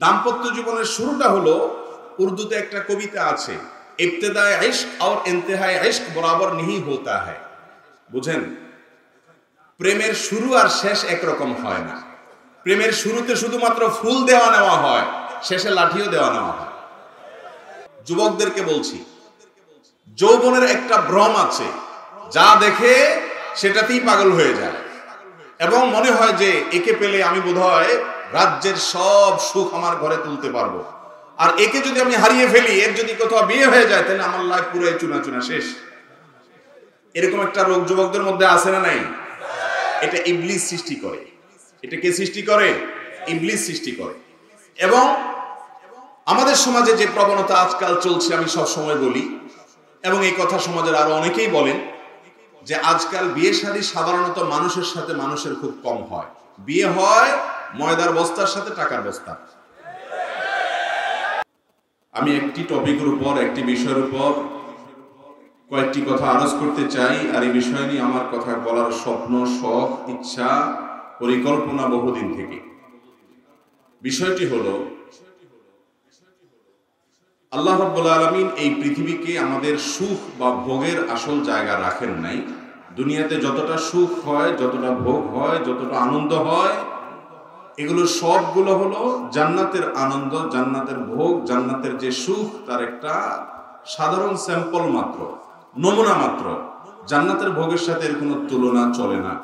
দাম্পত্য জীবনের শুরুটা হলো উর্দুতে একটা কবিতা আছে, ইবতেদায় ইশক আর ইন্তেহায় ইশক বরাবর নিহি হোতা है বুঝেন? প্রেমের শুরু আর শেষ একরকম হয় না। প্রেমের শুরুতে শুধুমাত্র ফুল দেওয়া নেওয়া হয়, শেষে লাঠিও দেওয়া নেওয়া হয়। যুবকদেরকে বলছি, যৌবনের একটা ভ্রম আছে, যা দেখে সেটাতেই পাগল হয়ে যায়। এবং মনে হয় যে একে পেলে আমি বোধহয় রাজ্যের সব সুখ আমার ঘরে তুলতে পারব। আর একে যদি আমি হারিয়ে ফেলি, এর যদি কোথাও বিয়ে হয়ে যায়, তাহলে আমার লাইফ পুরো চুনা চুনা শেষ। এরকম একটা রোগ যুবকদের মধ্যে আছে না নাই? এটা ইবলিস সৃষ্টি করে। এটা কে সৃষ্টি করে? ইবলিস সৃষ্টি করে। এবং আমাদের সমাজে যে প্রবণতা আজকাল চলছে, আমি সব সময় বলি, এবং এই কথা সমাজের আরও অনেকেই বলেন, যে আজকাল বিয়ে সাধারণত মানুষের সাথে মানুষের খুব কম হয়। বিয়ে হয় ময়দার বস্তার সাথে টাকার বস্তা। আমি একটি টপিকের উপর, একটি বিষয়ের উপর কয়েকটি কথা আরজ করতে চাই, আর এই বিষয় নিয়ে আমার কথা বলার স্বপ্ন, শখ, ইচ্ছা, পরিকল্পনা বহুদিন থেকে। বিষয়টি হলো, আল্লাহ রব্বুল আলমিন এই পৃথিবীকে আমাদের সুখ বা ভোগের আসল জায়গা রাখেন নাই। দুনিয়াতে যতটা সুখ হয়, যতটা ভোগ হয়, যতটা আনন্দ হয় এগুলো সবগুলো হলো জান্নাতের আনন্দ, জান্নাতের ভোগ, জান্নাতের যে সুখ, তার একটা সাধারণ স্যাম্পল মাত্র, নমুনা মাত্র। জান্নাতের ভোগের সাথে এর কোনো তুলনা চলে না।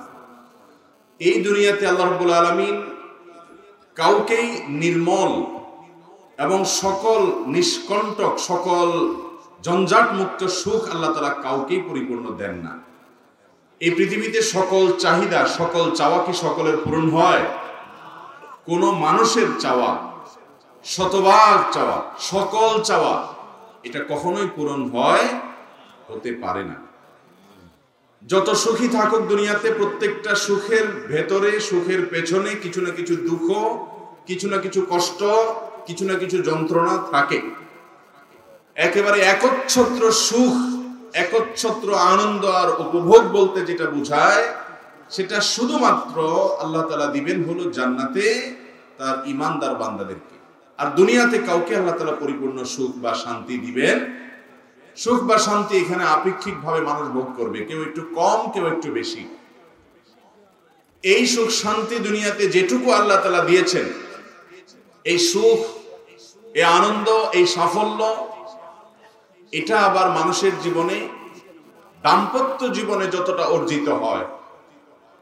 এই দুনিয়াতে আল্লাহ রব্বুল আলমিন কাউকেই নির্মল এবং সকল নিষ্কণ্টক, সকল জঞ্জাট মুক্ত সুখ আল্লাহ তালা কাউকেই পরিপূর্ণ দেন না। এই পৃথিবীতে সকল চাহিদা, সকল চাওয়া কি সকলের পূরণ হয়? কোন মানুষের চাওয়া শতভাগ চাওয়া, সকল চাওয়া, এটা কখনোই পূরণ হয়, হতে পারে না। যত সুখী থাকুক দুনিয়াতে, প্রত্যেকটা সুখের ভেতরে, সুখের পেছনে কিছু না কিছু দুঃখ, কিছু না কিছু কষ্ট, কিছু না কিছু যন্ত্রণা থাকে। একেবারে একচ্ছত্র সুখ, একচ্ছত্র আনন্দ আর উপভোগ বলতে যেটা বোঝায়, সেটা শুধুমাত্র আল্লাহ তালা দিবেন হলো জান্নাতে তার ইমানদার বান্দাদেরকে। আর দুনিয়াতে কাউকে আল্লাহ তালা পরিপূর্ণ সুখ বা শান্তি দিবেন সুখ বা শান্তি এখানে আপেক্ষিক ভাবে মানুষ ভোগ করবে, কেউ একটু কম, কেউ একটু বেশি। এই সুখ শান্তি দুনিয়াতে যেটুকু আল্লাহ তালা দিয়েছেন, এই সুখ, এই আনন্দ, এই সাফল্য, এটা আবার মানুষের জীবনে, দাম্পত্য জীবনে যতটা অর্জিত হয়,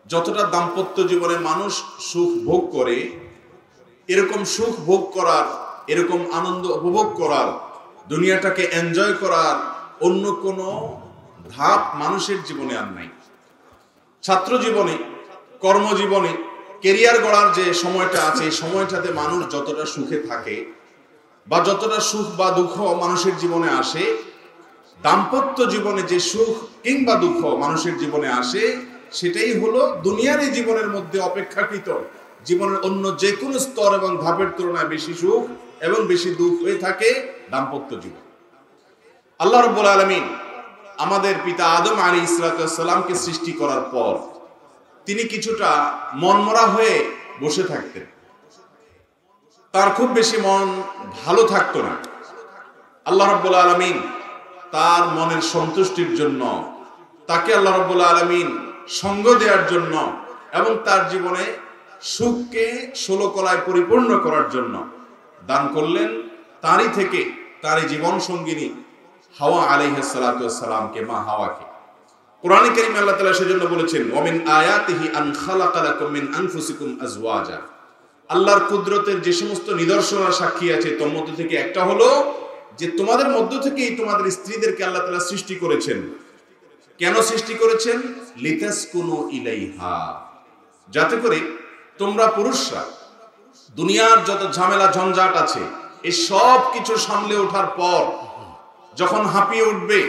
যতটা দাম্পত্য জীবনে মানুষ সুখ ভোগ করে এরকম সুখ ভোগ করার, এরকম আনন্দ উপভোগ করার, দুনিয়াটাকে এনজয় করার অন্য কোনো ধাপ মানুষের জীবনে আর নাই। ছাত্র জীবনে, কর্মজীবনে কেরিয়ার গড়ার যে সময়টা আছে সময়টাতে মানুষ যতটা সুখে থাকে বা যতটা সুখ বা দুঃখ মানুষের জীবনে আসে, দাম্পত্য জীবনে যে সুখ কিংবা দুঃখ মানুষের জীবনে আসে, সেটাই হলো দুনিয়ার জীবনের মধ্যে অপেক্ষাকৃত। জীবনের অন্য যে কোনো স্তর এবং ধাপের তুলনায় বেশি সুখ এবং বেশি দুঃখ হয়ে থাকে দাম্পত্য জীবন। আল্লাহ রব্বুল আলমিন আমাদের পিতা আদম আলী ইসলাতামকে সৃষ্টি করার পর তিনি কিছুটা মনমরা হয়ে বসে থাকতেন। তার খুব বেশি মন ভালো থাকতো না। আল্লাহ রব্বুল আলমিন তার মনের সন্তুষ্টির জন্য, তাকে আল্লাহ রব্বুল আলমিন সঙ্গ দেওয়ার জন্য এবং তার জীবনে সুখকে ষোলো কলায় পরিপূর্ণ করার জন্য দান করলেন। তারই থেকে তারই জীবন সঙ্গিনী হাওয়া আলাইহাসালামকে মা হাওয়াকে কোরআন করিম আল্লাহ তালা সেজন্য বলেছেন ওমিন আয়াতিহি আন খালাকালাকুম মিন আনফুসিকুম আজওয়াজা। আল্লাহর কুদরতের যে সমস্ত নিদর্শনা সাক্ষী আছে তোর মধ্যে থেকে একটা হলো যে তোমাদের মধ্য থেকেই তোমাদের স্ত্রীদেরকে আল্লাহ তালা সৃষ্টি করেছেন। কেন সৃষ্টি করেছেন? লিতাস কোনো ইলাইহা। যাতে করে তোমরা পুরুষরা, দুনিয়ার যত ঝামেলা ঝঞ্ঝাট আছে এই সব কিছু সামলে ওঠার পর, যখন হাঁপিয়ে উঠবে,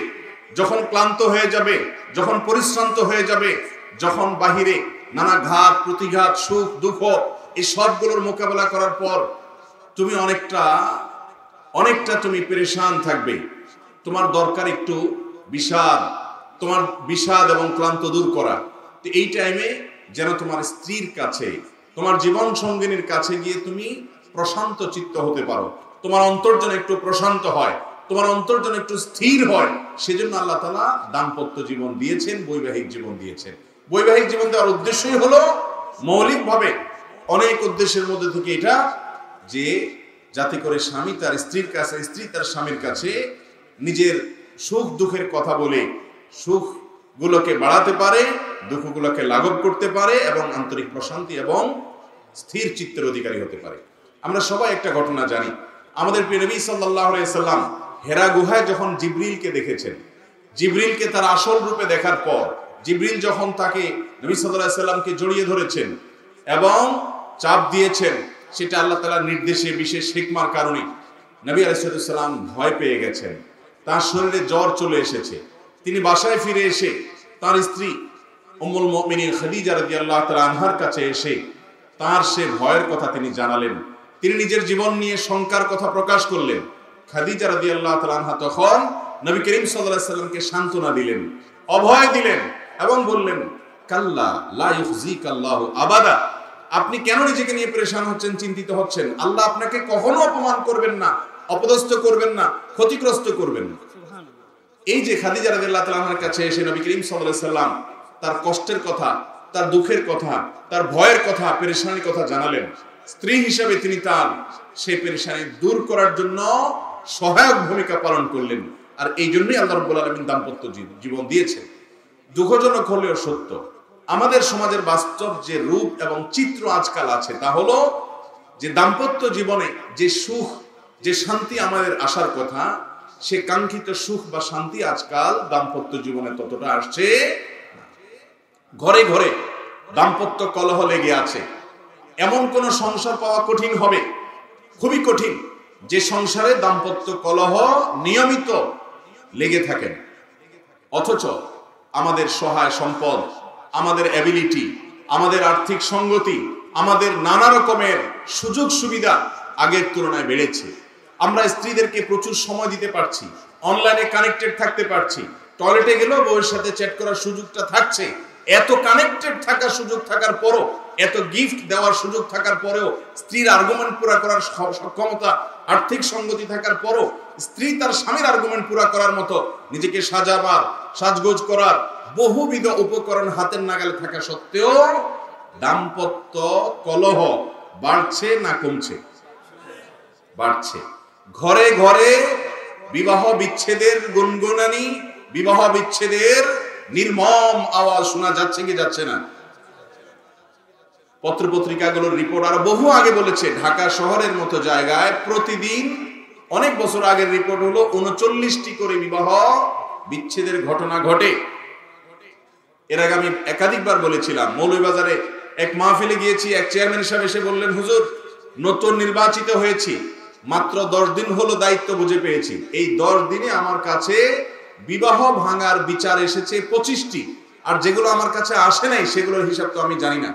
যখন ক্লান্ত হয়ে যাবে, যখন পরিশ্রান্ত হয়ে যাবে, যখন বাহিরে নানা ঘাত, প্রতিঘাত, সুখ, দুঃখ এই সবগুলোর মোকাবেলা করার পর, তুমি অনেকটা অনেকটা তুমি পেরেশান থাকবে। তোমার দরকার একটু বিষাদ, তোমার বিষাদ এবং ক্লান্ত দূর করা। তো এই টাইমে যেন তোমার স্ত্রীর কাছে তোমার জীবন সঙ্গিনীর কাছে গিয়ে তুমি প্রশান্ত চিত্ত হতে পারো। তোমার অন্তর যেন একটু প্রশান্ত হয়, তোমার অন্তর যেন একটু স্থির হয়, সেজন্য আল্লাহ তালা দাম্পত্য জীবন দিয়েছেন, বৈবাহিক জীবন দিয়েছেন। বৈবাহিক জীবন দেওয়ার উদ্দেশ্যই হলো মৌলিকভাবে অনেক উদ্দেশ্যের মধ্যে থেকে এটা যে যাতে করে স্বামী তার স্ত্রীর কাছে, স্ত্রী তার স্বামীর কাছে নিজের সুখ দুঃখের কথা বলে সুখ গুলোকে বাড়াতে পারে দুঃখগুলোকে লাঘব করতে পারে এবং আন্তরিক প্রশান্তি এবং স্থির চিত্তের অধিকারী হতে পারে। আমরা সবাই একটা ঘটনা জানি। আমাদের প্রিয় নবী সাল্লাহ সাল্লাম হেরা গুহায় যখন জিবরিলকে দেখেছেন, জিবরিলকে তার আসল রূপে দেখার পর জিবরিল যখন তাকে নবী সাল্লাহ সাল্লামকে জড়িয়ে ধরেছেন এবং চাপ দিয়েছেন, সেটা আল্লাহ তালার নির্দেশে বিশেষ হিকমার কারণে নবী আলাইসাল্লাম ভয় পেয়ে গেছেন। তার শরীরে জ্বর চলে এসেছে। তিনি বাসায় ফিরে এসে তার স্ত্রী উম্মুল মুমিনিন খাদিজা রাদিয়াল্লাহু তাআলা আনহার কাছে এসে তার সে ভয়ের কথা তিনি জানালেন। তিনি নিজের জীবন নিয়ে শঙ্কার কথা প্রকাশ করলেন। খাদিজা রাদিয়াল্লাহু তাআলা আনহা তখন নবী করিম সাল্লাল্লাহু আলাইহি সাল্লামকে সান্ত্বনা দিলেন অভয় দিলেন এবং বললেন কাল্লা লা ইউখজিকাল্লাহু আবাদা। আপনি কেন নিজেকে নিয়ে পরেশান হচ্ছেন চিন্তিত হচ্ছেন? আল্লাহ আপনাকে কখনো অপমান করবেন না অপদস্থ করবেন না ক্ষতিগ্রস্ত করবেন না। এই যে খাদিজা রাদিয়াল্লাহু তাআলার কাছে এসে নবী করিম সাল্লাল্লাহু আলাইহি সাল্লাম তার কষ্টের কথা, তার দুঃখের কথা, তার ভয়ের কথা, পেরেশানির কথা জানালেন। স্ত্রী হিসাবে তিনি তার সেই পেরেশানি দূর করার জন্য সহায়ক ভূমিকা পালন করলেন। আর এই জন্যই আল্লাহ রাব্বুল আলামিন দাম্পত্য জীবন দিয়েছেন। দুঃখজনক হলেও সত্য, আমাদের সমাজের বাস্তব যে রূপ এবং চিত্র আজকাল আছে তা হলো যে দাম্পত্য জীবনে যে সুখ, যে শান্তি আমাদের আসার কথা, সে কাঙ্ক্ষিত সুখ বা শান্তি আজকাল দাম্পত্য জীবনে ততটা আসছে ঘরে ঘরে দাম্পত্য কলহ লেগে আছে। এমন কোন সংসার পাওয়া কঠিন হবে? খুবই কঠিন। যে সংসারে দাম্পত্য কলহ নিয়মিত লেগে থাকেন। অথচ আমাদের সহায় সম্পদ, আমাদের অ্যাবিলিটি আমাদের আর্থিক সঙ্গতি, আমাদের নানা রকমের সুযোগ সুবিধা আগের তুলনায় বেড়েছে। আমরা স্ত্রীদেরকে প্রচুর সময় দিতে পারছি অনলাইনে কানেক্টেড থাকতে পারছি টয়লেটে গেলেও বউয়ের সাথে চ্যাট করার সুযোগটা থাকছে। এত কানেক্টেড থাকার সুযোগ থাকার পরও, এত গিফট দেওয়ার সুযোগ থাকার পরেও, স্ত্রীর আর্গুমেন্ট পুরা করার সক্ষমতা, আর্থিক সঙ্গতি থাকার পরও, স্ত্রী তার স্বামীর আর্গুমেন্ট পুরা করার মতো, নিজেকে সাজাবার, সাজগোজ করার, বহুবিধ উপকরণ হাতের নাগালে থাকা সত্ত্বেও, দাম্পত্য কলহ বাড়ছে না কমছে? বাড়ছে। ঘরে ঘরে বিবাহ বিচ্ছেদের গুনগুনানি, বিবাহ বিচ্ছেদের নির্মম আওয়াজ শোনা যাচ্ছে কি যাচ্ছে না? পত্র পত্রপত্রিকাগুলোর রিপোর্ট আরও বহু আগে বলেছে, ঢাকা শহরের মতো জায়গায় প্রতিদিন অনেক বছর আগের রিপোর্ট হলো উনচল্লিশটি করে বিবাহ বিচ্ছেদের ঘটনা ঘটে। এর আগে আমি একাধিকবার বলেছিলাম, মৌলভীবাজারে এক মাহফিলে গিয়েছি, এক চেয়ারম্যান সাহেব এসে বললেন, হুজুর, নতুন নির্বাচিত হয়েছি, মাত্র দশ দিন হলো দায়িত্ব বুঝে পেয়েছি। এই দশ দিনে আমার কাছে বিবাহ ভাঙার বিচার এসেছে পঁচিশটি। আর যেগুলো আমার কাছে আসে নাই, সেগুলোর হিসাব তো আমি জানি না।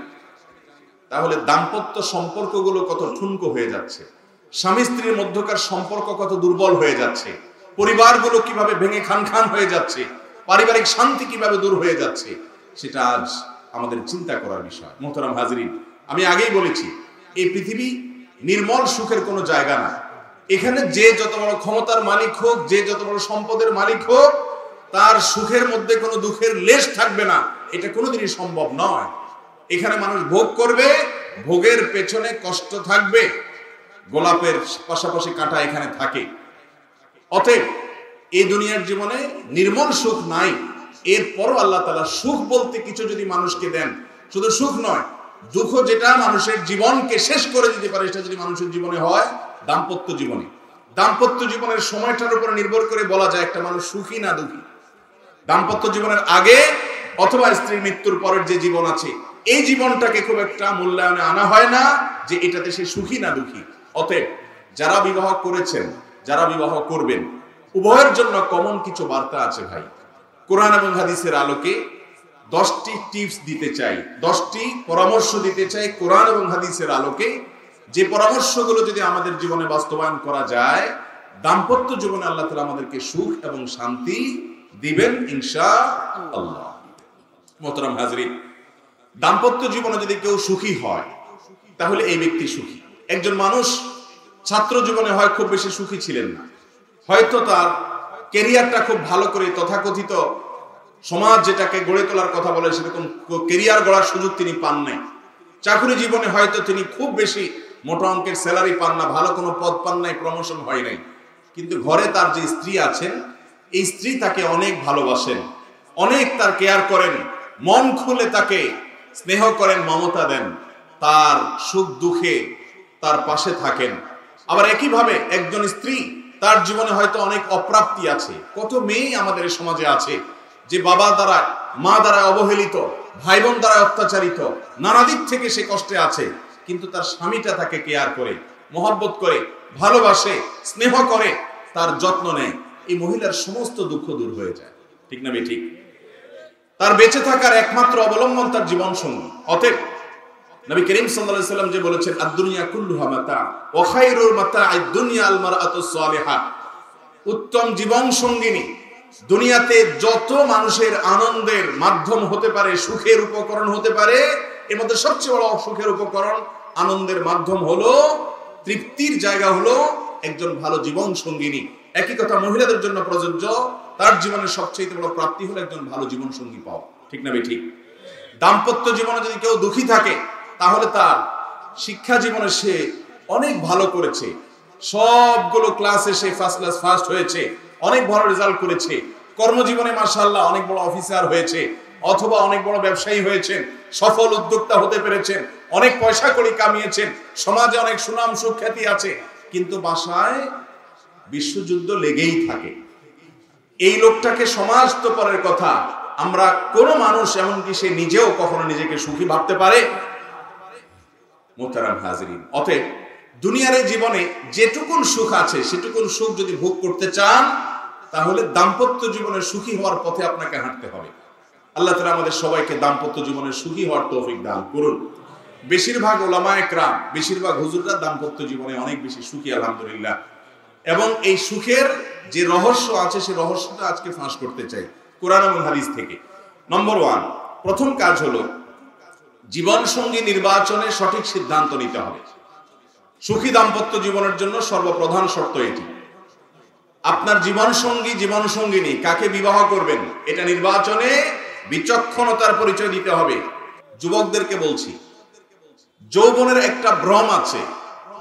তাহলে দাম্পত্য সম্পর্কগুলো কত ঠুনকো হয়ে যাচ্ছে? স্বামী স্ত্রীর মধ্যকার সম্পর্ক কত দুর্বল হয়ে যাচ্ছে? পরিবারগুলো কীভাবে ভেঙে খান খান হয়ে যাচ্ছে? পারিবারিক শান্তি কীভাবে দূর হয়ে যাচ্ছে? সেটা আজ আমাদের চিন্তা করার বিষয়। মোহতারাম হাজরিন, আমি আগেই বলেছি, এই পৃথিবী নির্মল সুখের কোনো জায়গা না। এখানে যে যত বড় ক্ষমতার মালিক হোক, যে যত বড় সম্পদের মালিক হোক, তার সুখের মধ্যে কোনো দুঃখের লেশ থাকবে না। এটা কোনোদিনই সম্ভব নয়। এখানে মানুষ ভোগ করবে, ভোগের পেছনে কষ্ট থাকবে, গোলাপের পাশাপাশি কাঁটা এখানে থাকে। অতএব এই দুনিয়ার জীবনে নির্মল সুখ নাই। এরপরও আল্লাহ তালা সুখ বলতে কিছু যদি মানুষকে দেন, শুধু সুখ নয়, দুঃখ যেটা মানুষের জীবনকে শেষ করে দিতে পারে, সেটা যদি মানুষের জীবনে হয় দাম্পত্য জীবনে। দাম্পত্য জীবনের সময়টার উপর নির্ভর করে বলা যায় একটা মানুষ সুখী না দুঃখী। দাম্পত্য জীবনের আগে অথবা স্ত্রীর মৃত্যুর পরের যে জীবন আছে, এই জীবনটাকে খুব একটা মূল্যায়নে আনা হয় না যে এটাতে সে সুখী না দুঃখী। অতএব যারা বিবাহ করেছেন, যারা বিবাহ করবেন, উভয়ের জন্য কমন কিছু বার্তা আছে ভাই। কোরআন এবং হাদিসের আলোকে দশটি টিপস দিতে চাই, দশটি পরামর্শ দিতে চাই কোরআন এবং হাদিসের আলোকে। যে পরামর্শগুলো যদি আমাদের জীবনে বাস্তবায়ন করা যায়, দাম্পত্য জীবনে আল্লাহ তালা আমাদেরকে সুখ এবং শান্তি দিবেন ইনশা আল্লাহ মোহতরাম হাজরিন, দাম্পত্য জীবনে যদি কেউ সুখী হয়, তাহলে এই ব্যক্তি সুখী। একজন মানুষ ছাত্র জীবনে হয় খুব বেশি সুখী ছিলেন না। হয়তো তার কেরিয়ারটা খুব ভালো করে তথাকথিত সমাজ যেটাকে গড়ে তোলার কথা বলে, সেরকম কেরিয়ার গড়ার সুযোগ তিনি পান নাই। চাকরি জীবনে হয়তো তিনি খুব বেশি মোটা অঙ্কের স্যালারি পান না, ভালো কোনো পদ পান নাই প্রমোশন হয় নাই। কিন্তু ঘরে তার যে স্ত্রী আছেন, এই স্ত্রী তাকে অনেক ভালোবাসেন, অনেক তার কেয়ার করেন, মন খুলে তাকে স্নেহ করেন, মমতা দেন, তার সুখ দুঃখে তার পাশে থাকেন। আবার একইভাবে একজন স্ত্রী, তার জীবনে হয়তো অনেক অপ্রাপ্তি আছে। কত মেয়ে আমাদের সমাজে আছে, যে বাবা দ্বারা, মা দ্বারা অবহেলিত, ভাই বোন দ্বারা অত্যাচারিত, নানা দিক থেকে সে কষ্টে আছে। কিন্তু তার স্বামীটা তাকে কেয়ার করে, মহব্বত করে, ভালোবাসে, স্নেহ করে, তার যত্ন নেয়। এই মহিলার সমস্ত দুঃখ দূর হয়ে যায়। ঠিক না ঠিক তার বেঁচে থাকার একমাত্র অবলম্বন তার জীবন সঙ্গী অতএব নবী করিম সাল্লাল্লাহু সাল্লাম যে বলেছেন, আদ-দুনিয়া কুল্লুহা মাতা, ওয়া খায়রুল মাতা আদ-দুনিয়া আল মারআতু সালিহা। উত্তম জীবন সঙ্গিনী দুনিয়াতে যত মানুষের আনন্দের মাধ্যম হতে পারে, সুখের উপকরণ হতে পারে এর মধ্যে সবচেয়ে বড় সুখের উপকরণ আনন্দের মাধ্যম হলো, তৃপ্তির জায়গা হলো একজন ভালো জীবন সঙ্গিনী। একই কথা মহিলাদের জন্য প্রযোজ্য, তার জীবনের সবচেয়ে বড় প্রাপ্তি হলো একজন ভালো জীবন সঙ্গী পাওয়া। ঠিক না ঠিক দাম্পত্য জীবনে যদি কেউ দুঃখী থাকে, তাহলে তার শিক্ষা জীবনে সে অনেক ভালো করেছে। সবগুলো ক্লাসে সে ফার্স্ট ক্লাস ফার্স্ট হয়েছে, অনেক ভালো রেজাল্ট করেছে। কর্মজীবনে মার্শাল্লাহ অনেক বড় অফিসার হয়েছে। অথবা অনেক বড় ব্যবসায়ী হয়েছেন, সফল উদ্যোক্তা হতে পেরেছেন, অনেক পয়সা করি কামিয়েছেন, সমাজে অনেক সুনাম সুখ্যাতি আছে, কিন্তু বাসায় বিশ্বযুদ্ধ লেগেই থাকে। এই লোকটাকে সমাজ তো পরের কথা, আমরা কোন মানুষ এমনকি সে নিজেও কখনো নিজেকে সুখী ভাবতে পারে? মোতারাম হাজরিন, অতএব দুনিয়ার জীবনে যেটুকুন সুখ আছে, সেটুকুন সুখ যদি ভোগ করতে চান, তাহলে দাম্পত্য জীবনে সুখী হওয়ার পথে আপনাকে হাঁটতে হবে। আল্লাহ তালা আমাদের সবাইকে দাম্পত্য জীবনে সুখী হওয়ার তৌফিক দান করুন। বেশিরভাগ ওলামা একরাম বেশিরভাগ হুজুররা দাম্পত্য জীবনে অনেক বেশি সুখী, আলহামদুলিল্লাহ। এবং এই সুখের যে রহস্য আছে, সে রহস্যটা আজকে ফাঁস করতে চাই কোরআন এবং হাদিস থেকে। নম্বর ওয়ান প্রথম কাজ হলো জীবন সঙ্গী নির্বাচনে সঠিক সিদ্ধান্ত নিতে হবে। সুখী দাম্পত্য জীবনের জন্য সর্বপ্রধান শর্ত এটি। আপনার জীবন সঙ্গী জীবন সঙ্গিনী কাকে বিবাহ করবেন? এটা নির্বাচনে বিচক্ষণতার পরিচয় দিতে হবে। যুবকদেরকে বলছি, যৌবনের একটা ভ্রম আছে,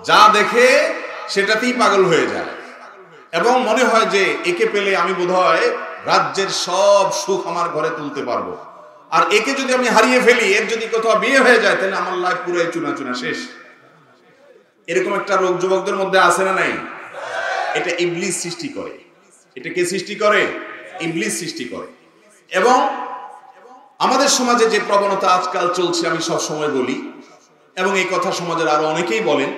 যা দেখে সেটাতেই পাগল হয়ে যায়। এবং মনে হয় যে একে পেলে আমি বোধহয় রাজ্যের সব সুখ আমার ঘরে তুলতে পারব। আর একে যদি আমি হারিয়ে ফেলি, এর যদি কোথাও বিয়ে হয়ে যায়, তাহলে আমার লাইফ পুরো চুনা চুনা শেষ। এরকম একটা রোগ যুবকদের মধ্যে আছে না নাই? এটা ইবলিস সৃষ্টি করে। এটা কে সৃষ্টি করে? ইবলিস সৃষ্টি করে। এবং আমাদের সমাজে যে প্রবণতা আজকাল চলছে, আমি সব সময় বলি, এবং এই কথা সমাজের আরও অনেকেই বলেন,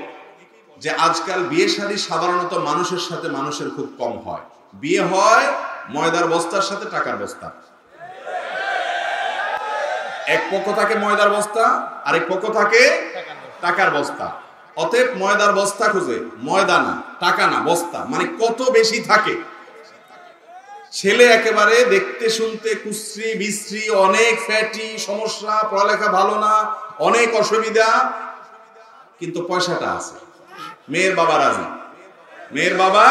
যে আজকাল বিয়ে শাদী সাধারণত মানুষের সাথে মানুষের খুব কম হয়। বিয়ে হয় ময়দার বস্তার সাথে টাকার বস্তা। এক পক্ষ থাকে ময়দার বস্তা, আরেক পক্ষ থাকে টাকার বস্তা। অতএব ময়দার বস্তা খুঁজে, ময়দা না, টাকা না, বস্তা। মানে কত বেশি থাকে। ছেলে একেবারে দেখতে, শুনতে কুশ্রী বিশ্রী অনেক ফ্যাটি, সমস্যা, পড়ালেখা ভালো না, অনেক অসুবিধা, কিন্তু পয়সাটা আছে। মেয়ের বাবা রাজি। মেয়ের বাবা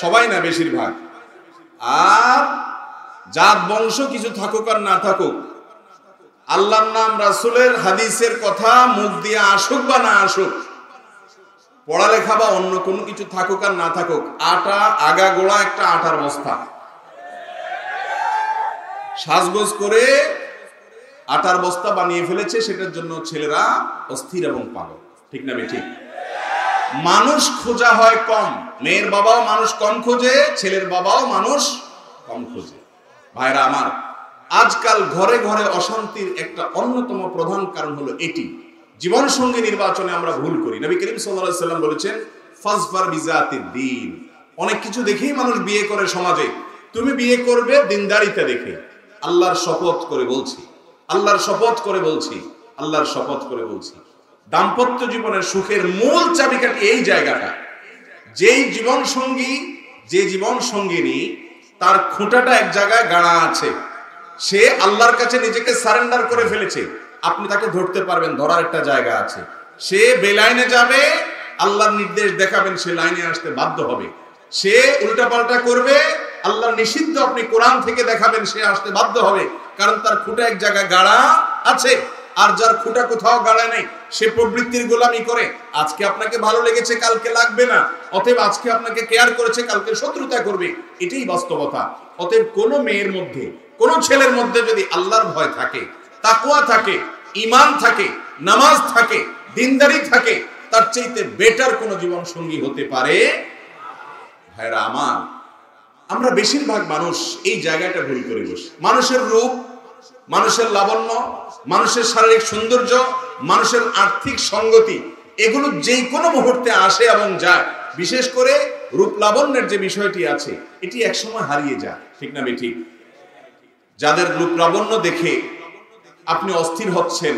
সবাই না বেশিরভাগ। আর জাত, বংশ কিছু থাকুক আর না থাকুক, আল্লাহর নাম, রাসুলের হাদিসের কথা মুখ দিয়ে আসুক বা না আসুক, পড়ালেখা বা অন্য কোনো কিছু থাকুক আর না থাকুক, আটা, আগা গোড়া একটা আটার বস্তা। সাজগোজ করে আটার বস্তা বানিয়ে ফেলেছে, সেটার জন্য ছেলেরা অস্থির এবং পাগল। ঠিক না ঠিক মানুষ খোঁজা হয় কম। মেয়ের বাবাও মানুষ কম খোঁজে, ছেলের বাবাও মানুষ কম খোঁজে। ভাইরা আমার, আজকাল ঘরে ঘরে অশান্তির একটা অন্যতম প্রধান কারণ হলো এটি। জীবন সঙ্গী নির্বাচনে আমরা ভুল করি। নবী করিম সাল্লাম বলেছেন ফাসফার বিজাতির দিন অনেক কিছু দেখেই মানুষ বিয়ে করে সমাজে। তুমি বিয়ে করবে দিনদারিতা দেখে। আল্লাহর শপথ করে বলছি। আল্লাহর শপথ করে বলছি। আল্লাহর শপথ করে বলছি। দাম্পত্য জীবনের সুখের মূল চাবিকাঠি এই জায়গাটা। যেই জীবন সঙ্গী, যে জীবন সঙ্গিনী, তার খুঁটাটা এক জায়গায় গাড়া আছে। সে আল্লাহর কাছে নিজেকে সারেন্ডার করে ফেলেছে। আপনি তাকে ধরতে পারবেন, ধরার একটা জায়গা আছে। সে বেলাইনে যাবে, আল্লাহর নির্দেশ দেখাবেন, সে লাইনে আসতে বাধ্য হবে। সে উল্টাপাল্টা করবে আল্লাহর নিষিদ্ধ আপনি কোরআন থেকে দেখাবেন, সে আসতে বাধ্য হবে। কারণ তার খুঁটা এক জায়গায় গাড়া আছে, আর যার খুঁটা কোথাও গাড়া নেই, সে প্রবৃত্তির গোলামি করে। আজকে আপনাকে ভালো লেগেছে, কালকে লাগবে না। অতএব আজকে আপনাকে কেয়ার করেছে, কালকে শত্রুতা করবে। এটাই বাস্তবতা। অতএব কোনো মেয়ের মধ্যে, কোনো ছেলের মধ্যে যদি আল্লাহর ভয় থাকে তাকুয়া থাকে ইমান থাকে, নামাজ থাকে, দিনদারি থাকে, তার চাইতে বেটার কোনো জীবন সঙ্গী হতে পারে ভাইরা আমার আমরা বেশিরভাগ মানুষ এই জায়গাটা ভুল করে বসি। মানুষের রূপ, মানুষের লাবণ্য, মানুষের শারীরিক সৌন্দর্য, মানুষের আর্থিক সঙ্গতি, এগুলো যে কোনো মুহূর্তে আসে এবং যায়। বিশেষ করে রূপ লাবণ্যের যে বিষয়টি আছে, এটি একসময় হারিয়ে যায়। ঠিক না ঠিক যাদের রূপ লাবণ্য দেখে আপনি অস্থির হচ্ছেন,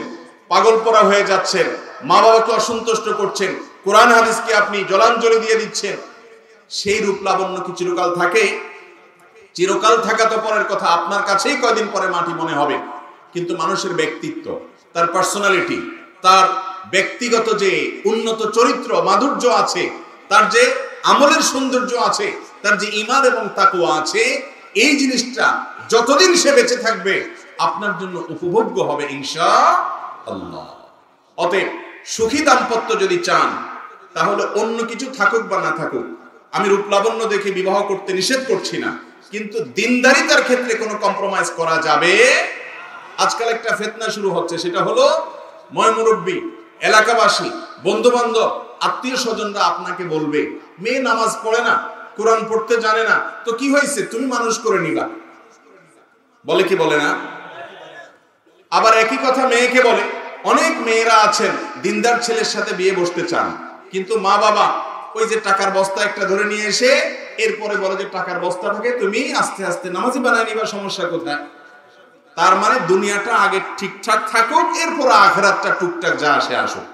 পাগল পরা হয়ে যাচ্ছেন মা বাবাকে অসন্তুষ্ট করছেন, কোরআন হাদিসকে আপনি জলাঞ্জলি দিয়ে দিচ্ছেন সেই রূপ লাবণ্য কি চিরকাল থাকে? চিরকাল থাকা তো পরের কথা, আপনার কাছেই কয়দিন পরে মাটি মনে হবে। কিন্তু মানুষের ব্যক্তিত্ব, তার পার্সোনালিটি তার ব্যক্তিগত যে উন্নত চরিত্র, মাধুর্য আছে, তার যে আমলের সৌন্দর্য আছে, তার যে ইমান এবং তাকুয়া আছে, এই জিনিসটা যতদিন সে বেঁচে থাকবে, আপনার জন্য উপভোগ্য হবে ইনশা আল্লাহ অতএব সুখী দাম্পত্য যদি চান, তাহলে অন্য কিছু থাকুক বা না থাকুক আমি রূপলাবণ্য দেখে বিবাহ করতে নিষেধ করছি না। কিন্তু দিনদারিতার ক্ষেত্রে কোনো কম্প্রোমাইজ করা যাবে? আজকাল একটা ফেতনা শুরু হচ্ছে, সেটা হলো ময়মুরব্বী এলাকাবাসী বন্ধু বান্ধব আত্মীয় স্বজনরা আপনাকে বলবে, মেয়ে নামাজ পড়ে না, কোরআন পড়তে জানে না, তো কি হয়েছে? তুমি মানুষ করে নিবা। বলে কি বলে না? আবার একই কথা মেয়েকে বলে, অনেক মেয়েরা আছেন, দিনদার ছেলের সাথে বিয়ে বসতে চান, কিন্তু মা বাবা ওই যে টাকার বস্তা একটা ধরে নিয়ে এসে এরপরে বলে যে টাকার বস্তাটাকে তুমি আস্তে আস্তে নামাজি বানায় নিবা, সমস্যা কোথায়? তার মানে দুনিয়াটা আগে ঠিকঠাক থাকুক, এরপর আখরাতটা টুকটাক যা আসে আসুক।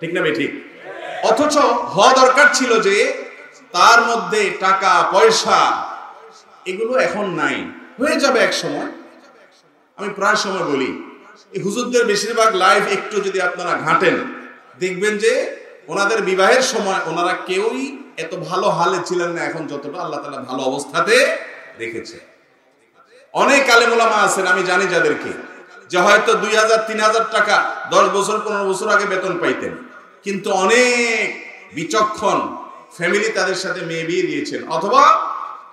ঠিক না ঠিক অথচ হওয়া দরকার ছিল যে তার মধ্যে টাকা, পয়সা, এগুলো এখন নাই। হয়ে যাবে এক সময়। আমি প্রায় সময় বলি, এই হুজুরদের বেশিরভাগ লাইভ একটু যদি আপনারা ঘাটেন, দেখবেন যে ওনাদের বিবাহের সময় ওনারা কেউই এত ভালো হালে ছিলেন না, এখন যতটা আল্লাহ তালা ভালো অবস্থাতে রেখেছে। অনেক আলেমুলামা আছেন, আমি জানি যাদেরকে, যে হয়তো দুই হাজার, তিন হাজার টাকা, দশ বছর, পনেরো বছর আগে বেতন পাইতেন। কিন্তু অনেক বিচক্ষণ ফ্যামিলি তাদের সাথে মেয়ে বিয়ে দিয়েছেন, অথবা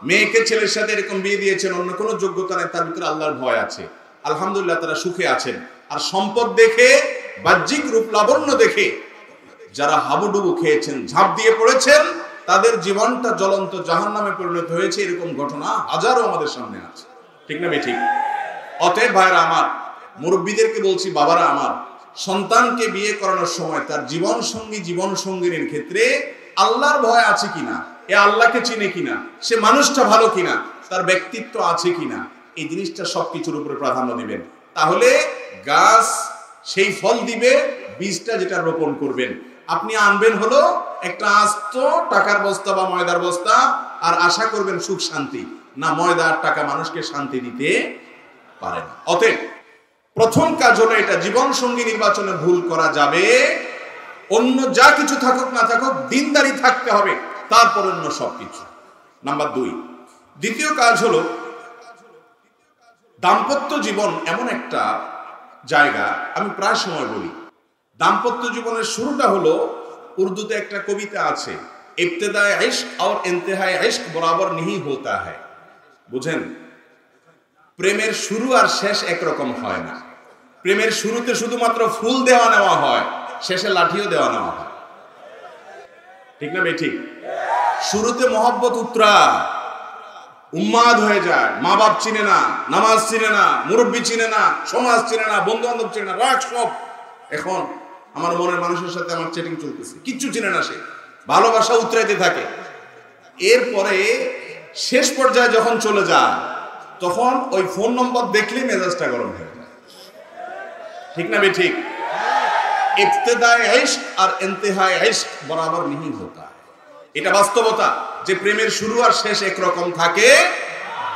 মেয়েকে ছেলের সাথে এরকম বিয়ে দিয়েছেন, অন্য কোনো যোগ্যতা নেই, তার ভিতরে আল্লাহর ভয় আছে। আলহামদুলিল্লাহ তারা সুখে আছেন। আর সম্পদ দেখে, বাহ্যিক রূপ লাবণ্য দেখে যারা হাবুডুবু খেয়েছেন, ঝাঁপ দিয়ে পড়েছেন, তাদের জীবনটা জ্বলন্ত জাহান নামে পরিণত হয়েছে, এরকম ঘটনা হাজারো আমাদের সামনে আছে। ঠিক না ঠিক অতএব ভাইরা আমার, মুরব্বীদেরকে বলছি, বাবারা আমার, সন্তানকে বিয়ে করানোর সময় তার জীবন সঙ্গী, জীবন সঙ্গিনীর ক্ষেত্রে আল্লাহর ভয় আছে কিনা? এ আল্লাহকে চিনে কিনা? সে মানুষটা ভালো কিনা? তার ব্যক্তিত্ব আছে কিনা? এই জিনিসটা সবকিছুর উপরে প্রাধান্য দিবেন। তাহলে গাছ সেই ফল দিবে, বীজটা যেটা রোপণ করবেন। আপনি আনবেন হলো একটা আস্ত টাকার বস্তা বা ময়দার বস্তা, আর আশা করবেন সুখ শান্তি। না, ময়দা আর টাকা মানুষকে শান্তি দিতে পারে না। অতএব, প্রথম কাজ হলো এটা, জীবন সঙ্গী নির্বাচনে ভুল করা যাবে। অন্য যা কিছু থাকুক না থাকুক, দিনদারি থাকতে হবে, তারপর অন্য সবকিছু। নাম্বার দুই, দ্বিতীয় কাজ হলো, দাম্পত্য জীবন এমন একটা জায়গা, আমি প্রায় সময় বলি দাম্পত্য জীবনের শুরুটা হলো উর্দুতে একটা কবিতা আছে, ইবতেদায় ইশক আর ইন্তেহায় ইশক বরাবর নিহি হোতা হয় বুঝেন? প্রেমের শুরু আর শেষ একরকম হয় না। প্রেমের শুরুতে শুধুমাত্র ফুল দেওয়া নেওয়া হয়, শেষে লাঠিও দেওয়া নেওয়া হয়। ঠিক না ভাই, ঠিক? শুরুতে মহব্বত উত্তরা উম্মাদ হয়ে যায় মা বাপ চিনে না, নামাজ চিনে না, মুরব্বী চিনে না, সমাজ চিনে না বন্ধু বান্ধব চিনে না, রাগ সব। এখন আমার মনের মানুষের সাথে আমার চেটিং চলতেছে। কিচ্ছু চিনে না সে। ভালোবাসা উতরাইতে থাকে। এরপরে শেষ পর্যায়ে যখন চলে যায়, তখন ওই ফোন নম্বর দেখলেই মেজাজটা গরম হয়ে ঠিক না ঠিক ইবতেদায় ইশক আর ইন্তেহায় ইশক বরাবর নিহি হতা এটা বাস্তবতা। যে প্রেমের শুরু আর শেষ একরকম থাকে,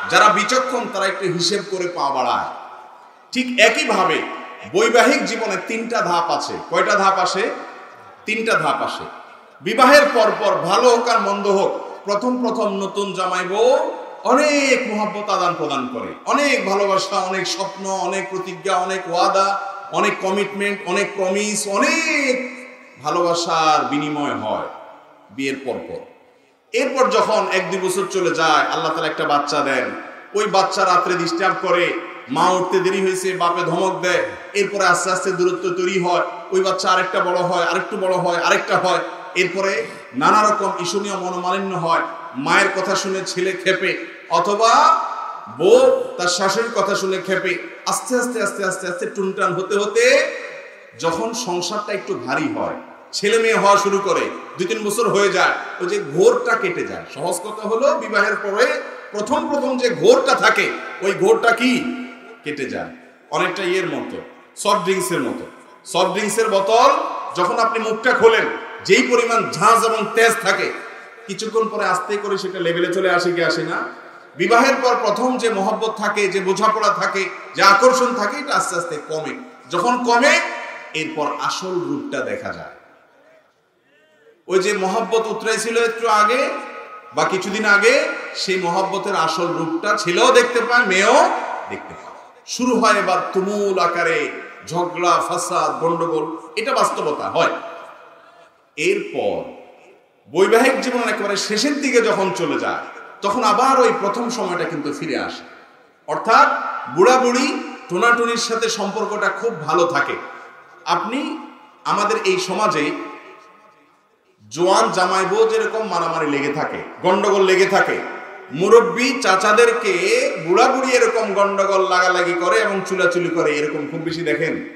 যারা বিচক্ষণ তারা একটু হিসেব করে পা বাড়ায়। ঠিক একইভাবে বৈবাহিক জীবনে তিনটা ধাপ আছে। কয়টা ধাপ আসে? তিনটা ধাপ আসে। বিবাহের পর পর ভালো হোক আর মন্দ হোক, প্রথম প্রথম নতুন জামাই বউ অনেক মহাব্বত আদান প্রদান করে। অনেক ভালোবাসা, অনেক স্বপ্ন, অনেক প্রতিজ্ঞা, অনেক ওয়াদা, অনেক কমিটমেন্ট অনেক প্রমিস অনেক ভালোবাসার বিনিময় হয় বিয়ের পর পর এরপর যখন এক দুই বছর চলে যায়, আল্লাহ তালা একটা বাচ্চা দেন। ওই বাচ্চা রাত্রে ডিস্টার্ব করে মা উঠতে দেরি হয়েছে, বাপে ধমক দেয়। এরপরে আস্তে আস্তে দূরত্ব তৈরি হয়। ওই বাচ্চা আরেকটা বড় হয়, আরেকটু বড় হয়, আরেকটা হয়। এরপরে নানা রকম ঈশনীয় মনোমালিন্য হয়। মায়ের কথা শুনে ছেলে খেপে অথবা বউ তার শাশুড়ির কথা শুনে খেপে আস্তে আস্তে আস্তে আস্তে আস্তে টুনটান হতে হতে যখন সংসারটা একটু ভারী হয়, ছেলে মেয়ে হওয়া শুরু করে, দুই তিন বছর হয়ে যায়, ওই যে ঘোরটা কেটে যায়। সহজ কথা হলো, বিবাহের পরে প্রথম প্রথম যে ঘোরটা থাকে, ওই ঘোরটা কি? কেটে যায়। অনেকটা ইয়ের মতো সফট ড্রিঙ্কসের মতো। সফট ড্রিঙ্কসের বোতল যখন আপনি মুখটা খোলেন, যেই পরিমাণ ঝাঁজ এবং তেজ থাকে, কিছুক্ষণ পরে আস্তে করে সেটা লেভেলে চলে আসে কি আসে না? বিবাহের পর প্রথম যে মহব্বত থাকে, যে বোঝাপড়া থাকে, যে আকর্ষণ থাকে, এটা আস্তে আস্তে কমে। যখন কমে, এরপর আসল রূপটা দেখা যায়। ওই যে মহব্বত উতরাইছিল একটু আগে, বা কিছুদিন আগে, সেই মহব্বতের আসল রূপটা ছেলেও দেখতে পায়, মেয়েও দেখতে পায়। শুরু হয় এবার তুমুল আকারে ঝগড়া, ফাসাদ, গন্ডগোল। এটা বাস্তবতা, হয়। এরপর বৈবাহিক জীবন একেবারে শেষের দিকে যখন চলে যায়, তখন আবার ওই প্রথম সময়টা কিন্তু ফিরে আসে। অর্থাৎ বুড়া বুড়ি টোনাটুনির সাথে সম্পর্কটা খুব ভালো থাকে। আপনি আমাদের এই সমাজে জোয়ান জামাই বউ যেরকম মারামারি লেগে থাকে, গন্ডগোল লেগে থাকে মুরব্বী চাচাদেরকে বুড়া বুড়ি এরকম গন্ডগোল, লাগালাগি করে এবং চুলাচুলি করে, এরকম খুব বেশি দেখেন?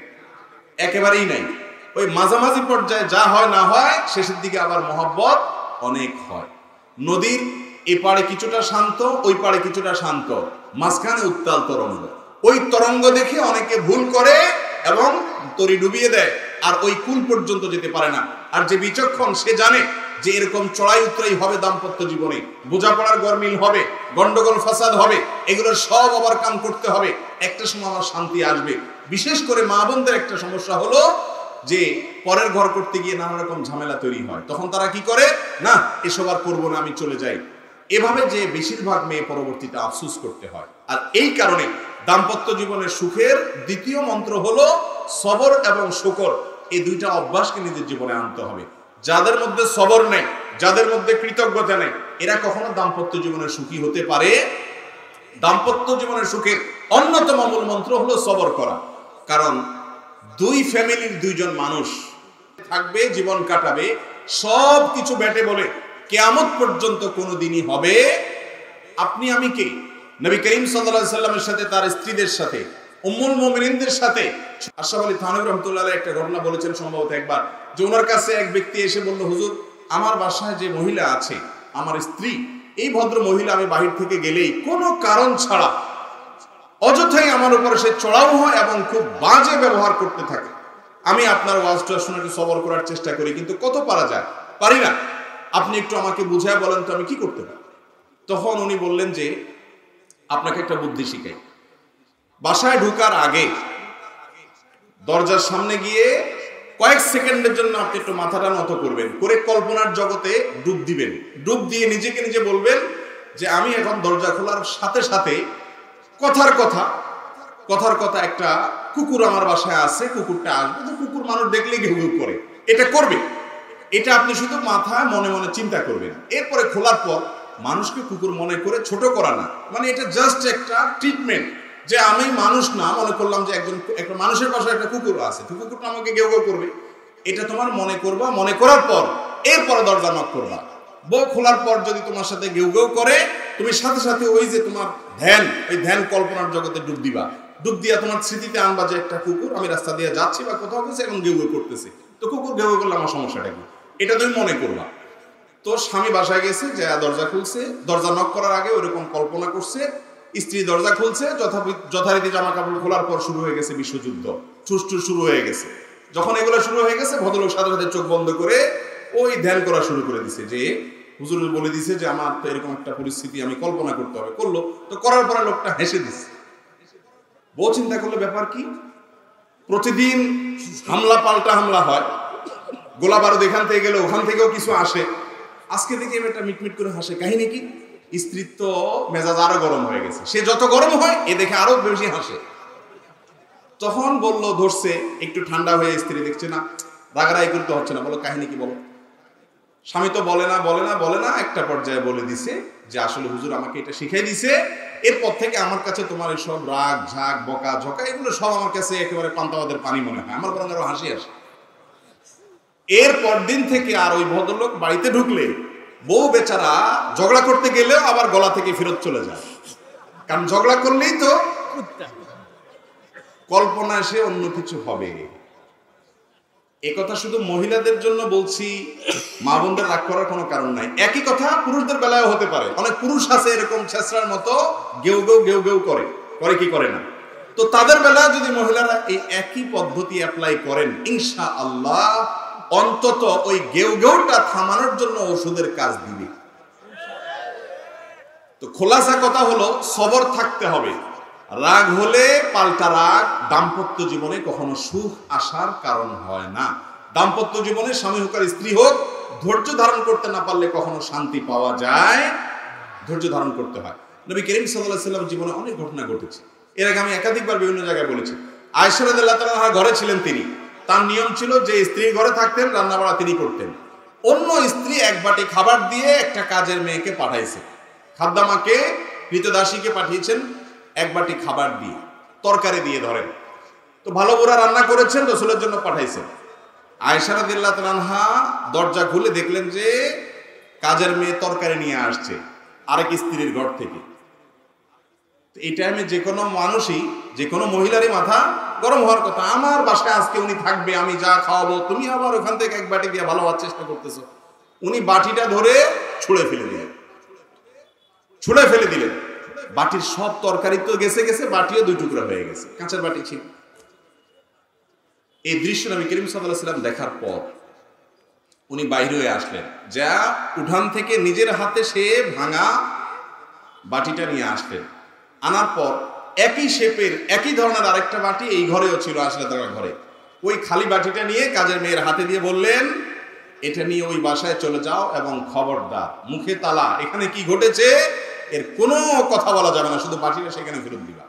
একেবারেই নাই। ওই মাঝামাঝি পর্যায়ে যা হয় না হয়, শেষের দিকে আবার মহব্বত অনেক হয়। নদীর এ পাড়ে কিছুটা শান্ত, ওই পাড়ে কিছুটা শান্ত, মাঝখানে উত্তাল তরঙ্গ। ওই তরঙ্গ দেখে অনেকে ভুল করে এবং তরি ডুবিয়ে দেয়। আর ওই কুল পর্যন্ত যেতে পারে না। আর যে বিচক্ষণ, সে জানে যে এরকম চড়াই উত্তরাই হবে দাম্পত্য জীবনে। বোঝাপড়ার গরমিল হবে, গন্ডগোল ফাসাদ হবে, এগুলো সব আবার কাম করতে হবে। একটা সময় আমার শান্তি আসবে। বিশেষ করে মা বোনদের একটা সমস্যা হলো যে পরের ঘর করতে গিয়ে নানা রকম ঝামেলা তৈরি হয়। তখন তারা কি করে? না, এসব আর করব না, আমি চলে যাই। এভাবে যে বেশিরভাগ মেয়ে পরবর্তীতে আফসুস করতে হয়। আর এই কারণে দাম্পত্য জীবনের সুখের দ্বিতীয় মন্ত্র হলো সবর এবং শুকর। এই দুইটা অভ্যাসকে নিজের জীবনে আনতে হবে। যাদের মধ্যে সবর নেই, যাদের মধ্যে কৃতজ্ঞতা নেই, এরা কখনো দাম্পত্য জীবনে সুখী হতে পারে। দাম্পত্য জীবনের সুখের অন্যতম মূল মন্ত্র হলো সবর করা। কারণ দুই ফ্যামিলির দুইজন মানুষ থাকবে, জীবন কাটাবে, সব কিছু ব্যাটে বলে কেয়ামত পর্যন্ত কোনো দিনই হবে। আপনি আমি কে? নবী করিম সাল্লামের সাথে, তার স্ত্রীদের সাথে উম্মুল মোমিনদের সাথে। আশরাফ আলী থানবী রহমতুল্লাহ একটা ঘটনা বলেছেন সম্ভবত একবার, যে ওনার কাছে এক ব্যক্তি এসে বলল, হুজুর, আমার বাসায় যে মহিলা আছে, আমার স্ত্রী, এই ভদ্র মহিলা আমি বাহির থেকে গেলেই কোনো কারণ ছাড়া অযথাই আমার উপরে সে চড়াও হয় এবং খুব বাজে ব্যবহার করতে থাকে। আমি আপনার ওয়াজটা শুনে একটু সবর করার চেষ্টা করি, কিন্তু কত পারা যায়? পারি না। আপনি একটু আমাকে বুঝায় বলেন তো আমি কি করতে পারি? তখন উনি বললেন যে, আপনাকে একটা বুদ্ধি শিখাই। বাসায় ঢুকার আগে দরজার সামনে গিয়ে কয়েক সেকেন্ডের জন্য আপনি একটু মাথাটা নত করবেন, করে কল্পনার জগতে ডুব দিবেন। ডুব দিয়ে নিজেকে নিজে বলবেন যে, আমি এখন দরজা খোলার সাথে সাথে কথার কথা কথার কথা একটা কুকুর আমার বাসায় আছে, কুকুরটা আসবে, তো কুকুর মানুষ দেখলে ঘেউ ঘেউ করে। এটা করবে। এটা আপনি শুধু মাথায় মনে মনে চিন্তা করবেন। এরপরে খোলার পর মানুষকে কুকুর মনে করে ছোট করা না। মানে এটা জাস্ট একটা ট্রিটমেন্ট যে আমি মানুষ না, মনে করলাম যে একজন একটা মানুষের পাশে একটা কুকুর আছে। তো কুকুরটা আমাকে গেউ গেউ করবে। এটা তোমার মনে করবা, মনে করার পর এরপরে দরজা নক করবা। বউ খোলার পর যদি তোমার সাথে গেউ গেউ করে, তুমি সাথে সাথে ওই যে তোমার ধ্যান, ওই ধ্যান কল্পনার জগতে ডুব দিবা। ডুব দিয়া তোমার স্মৃতিতে আনবা যে একটা কুকুর, আমি রাস্তা দিয়ে যাচ্ছি বা কোথাও গেছি এখন গেউ গেউ করতেছে। তো কুকুর গেউ করলে আমার সমস্যাটা কি? এটা তুমি মনে করবা। তো স্বামী বাসায় গেছে, যে দরজা খুলছে, দরজা নক করার আগে ওইরকম কল্পনা করছে। স্ত্রী দরজা খুলছে যথারীতি জামা কাপড় খোলার পর শুরু হয়ে গেছে বিশ্বযুদ্ধ। ঠুসঠুস শুরু হয়ে গেছে। যখন এগুলো শুরু হয়ে গেছে, ভদ্রলোক সাথে সাথে চোখ বন্ধ করে ওই ধ্যান করা শুরু করে দিছে যে, হুজুর বলে দিছে যে, আমার তো এরকম একটা পরিস্থিতি, আমি কল্পনা করতে হবে। করল। তো করার পরে লোকটা হেসে দিছে। বউ চিন্তা করল, ব্যাপার কি? প্রতিদিন হামলা পাল্টা হামলা হয়। গোলা বারুদ এখান থেকে গেলে ওখান থেকেও কিছু আসে। আজকে দেখি এটা মিটমিট করে হাসে। কাহিনী কি? স্ত্রীর তো মেজাজ আরও গরম হয়ে গেছে। সে যত গরম হয়, এ দেখে আরও বেশি হাসে। তখন বলল, ধরছে, একটু ঠান্ডা হয়ে স্ত্রী দেখছে না রাগারাই করতে হচ্ছে না। বলো, কাহিনী কি বলো? স্বামী তো বলে না বলে না বলে না, একটা পর্যায়ে বলে দিছে যে, আসলে হুজুর আমাকে এটা শিখিয়ে দিছে। এরপর থেকে আমার কাছে তোমার সব রাগ, ঝাঁক, বকা, ঝকা, এগুলো সব আমার কাছে একেবারে পান্তাবাদের পানি মনে হয়। আমার বরং আরও হাসি আসে। এরপর দিন থেকে আর ওই ভদ্রলোক বাড়িতে ঢুকলে বউ বেচারা ঝগড়া করতে গেলেও আবার গলা থেকে ফেরত চলে যায়। কারণ ঝগড়া করলেই তো কল্পনা সে অন্য কিছু হবে। কথা শুধু মহিলাদের জন্য বলছি, মা বোনদের রাগ করার কোনো কারণ নাই। একই কথা পুরুষদের বেলায় হতে পারে। অনেক পুরুষ আছে এরকম ছেসরার মতো গেউ গেউ গেউ গেউ করে। করে কি করে না? তো তাদের বেলায় যদি মহিলারা এই একই পদ্ধতি অ্যাপ্লাই করেন ইনশা আল্লাহ অন্তত ওই গেউ গেউটা থামানোর জন্য ওষুধের কাজ দিবে। তো খোলাসা কথা হলো, সবর থাকতে হবে। রাগ হলে পাল্টা রাগ, দাম্পত্য জীবনে কখনো সুখ আসার কারণ হয় না। দাম্পত্য জীবনে স্বামী হোক আর স্ত্রী হোক, ধৈর্য ধারণ করতে না পারলে কখনো শান্তি পাওয়া যায়। ধৈর্য ধারণ করতে হয়। নবী করিম সাল্লাহ সাল্লাম জীবনে অনেক ঘটনা ঘটেছে। এর আগে আমি একাধিকবার বিভিন্ন জায়গায় বলেছি। আয়সরাদুল্লাহ তালা ঘরে ছিলেন তিনি। তার নিয়ম ছিল যে স্ত্রী ঘরে থাকতেন রান্না বাড়া তিনি করতেন। অন্য স্ত্রী এক বাটি খাবার দিয়ে একটা কাজের মেয়েকে পাঠাইছে। খাদ্দামাকে, কৃতদাসীকে পাঠিয়েছেন এক বাটি খাবার দিয়ে, তরকারি দিয়ে ধরেন। তো ভালো বুড়া রান্না করেছেন, রসুলের জন্য পাঠাইছেন। আয়সারা দিল্লা তানহা দরজা খুলে দেখলেন যে কাজের মেয়ে তরকারি নিয়ে আসছে, আরেক স্ত্রীর ঘর থেকে। এই টাইমে যে কোনো মানুষই যে কোনো মহিলারই মাথা গরম হওয়ার কথা। আমার বাসায় আজকে উনি থাকবে, আমি যা খাওয়াবো, তুমি আবার ওখান থেকে এক বাটি দিয়ে ভালো হওয়ার চেষ্টা করতেছো। উনি বাটিটা ধরে ছুঁড়ে ফেলে দিলেন। ছুঁড়ে ফেলে দিলেন। বাটির সব তরকারি তো গেছে গেছে, বাটিও দুই টুকরা হয়ে গেছে। কাঁচের বাটি ছিল। এই দৃশ্য নবী করিম সাল্লাম দেখার পর উনি বাইরে হয়ে আসলেন। যা উঠান থেকে নিজের হাতে সে ভাঙা বাটিটা নিয়ে আসলেন। আনার পর একই শেপের, একই ধরনের আরেকটা বাটি এই ঘরেও ছিল আসলে তারা ঘরে। ওই খালি বাটিটা নিয়ে কাজের মেয়ের হাতে দিয়ে বললেন, এটা নিয়ে ওই বাসায় চলে যাও এবং খবরদার, মুখে তালা, এখানে কি ঘটেছে? এর কোনো কথা বলা যাবে না, শুধু বাটিটা সেখানে ফেরত দিবা।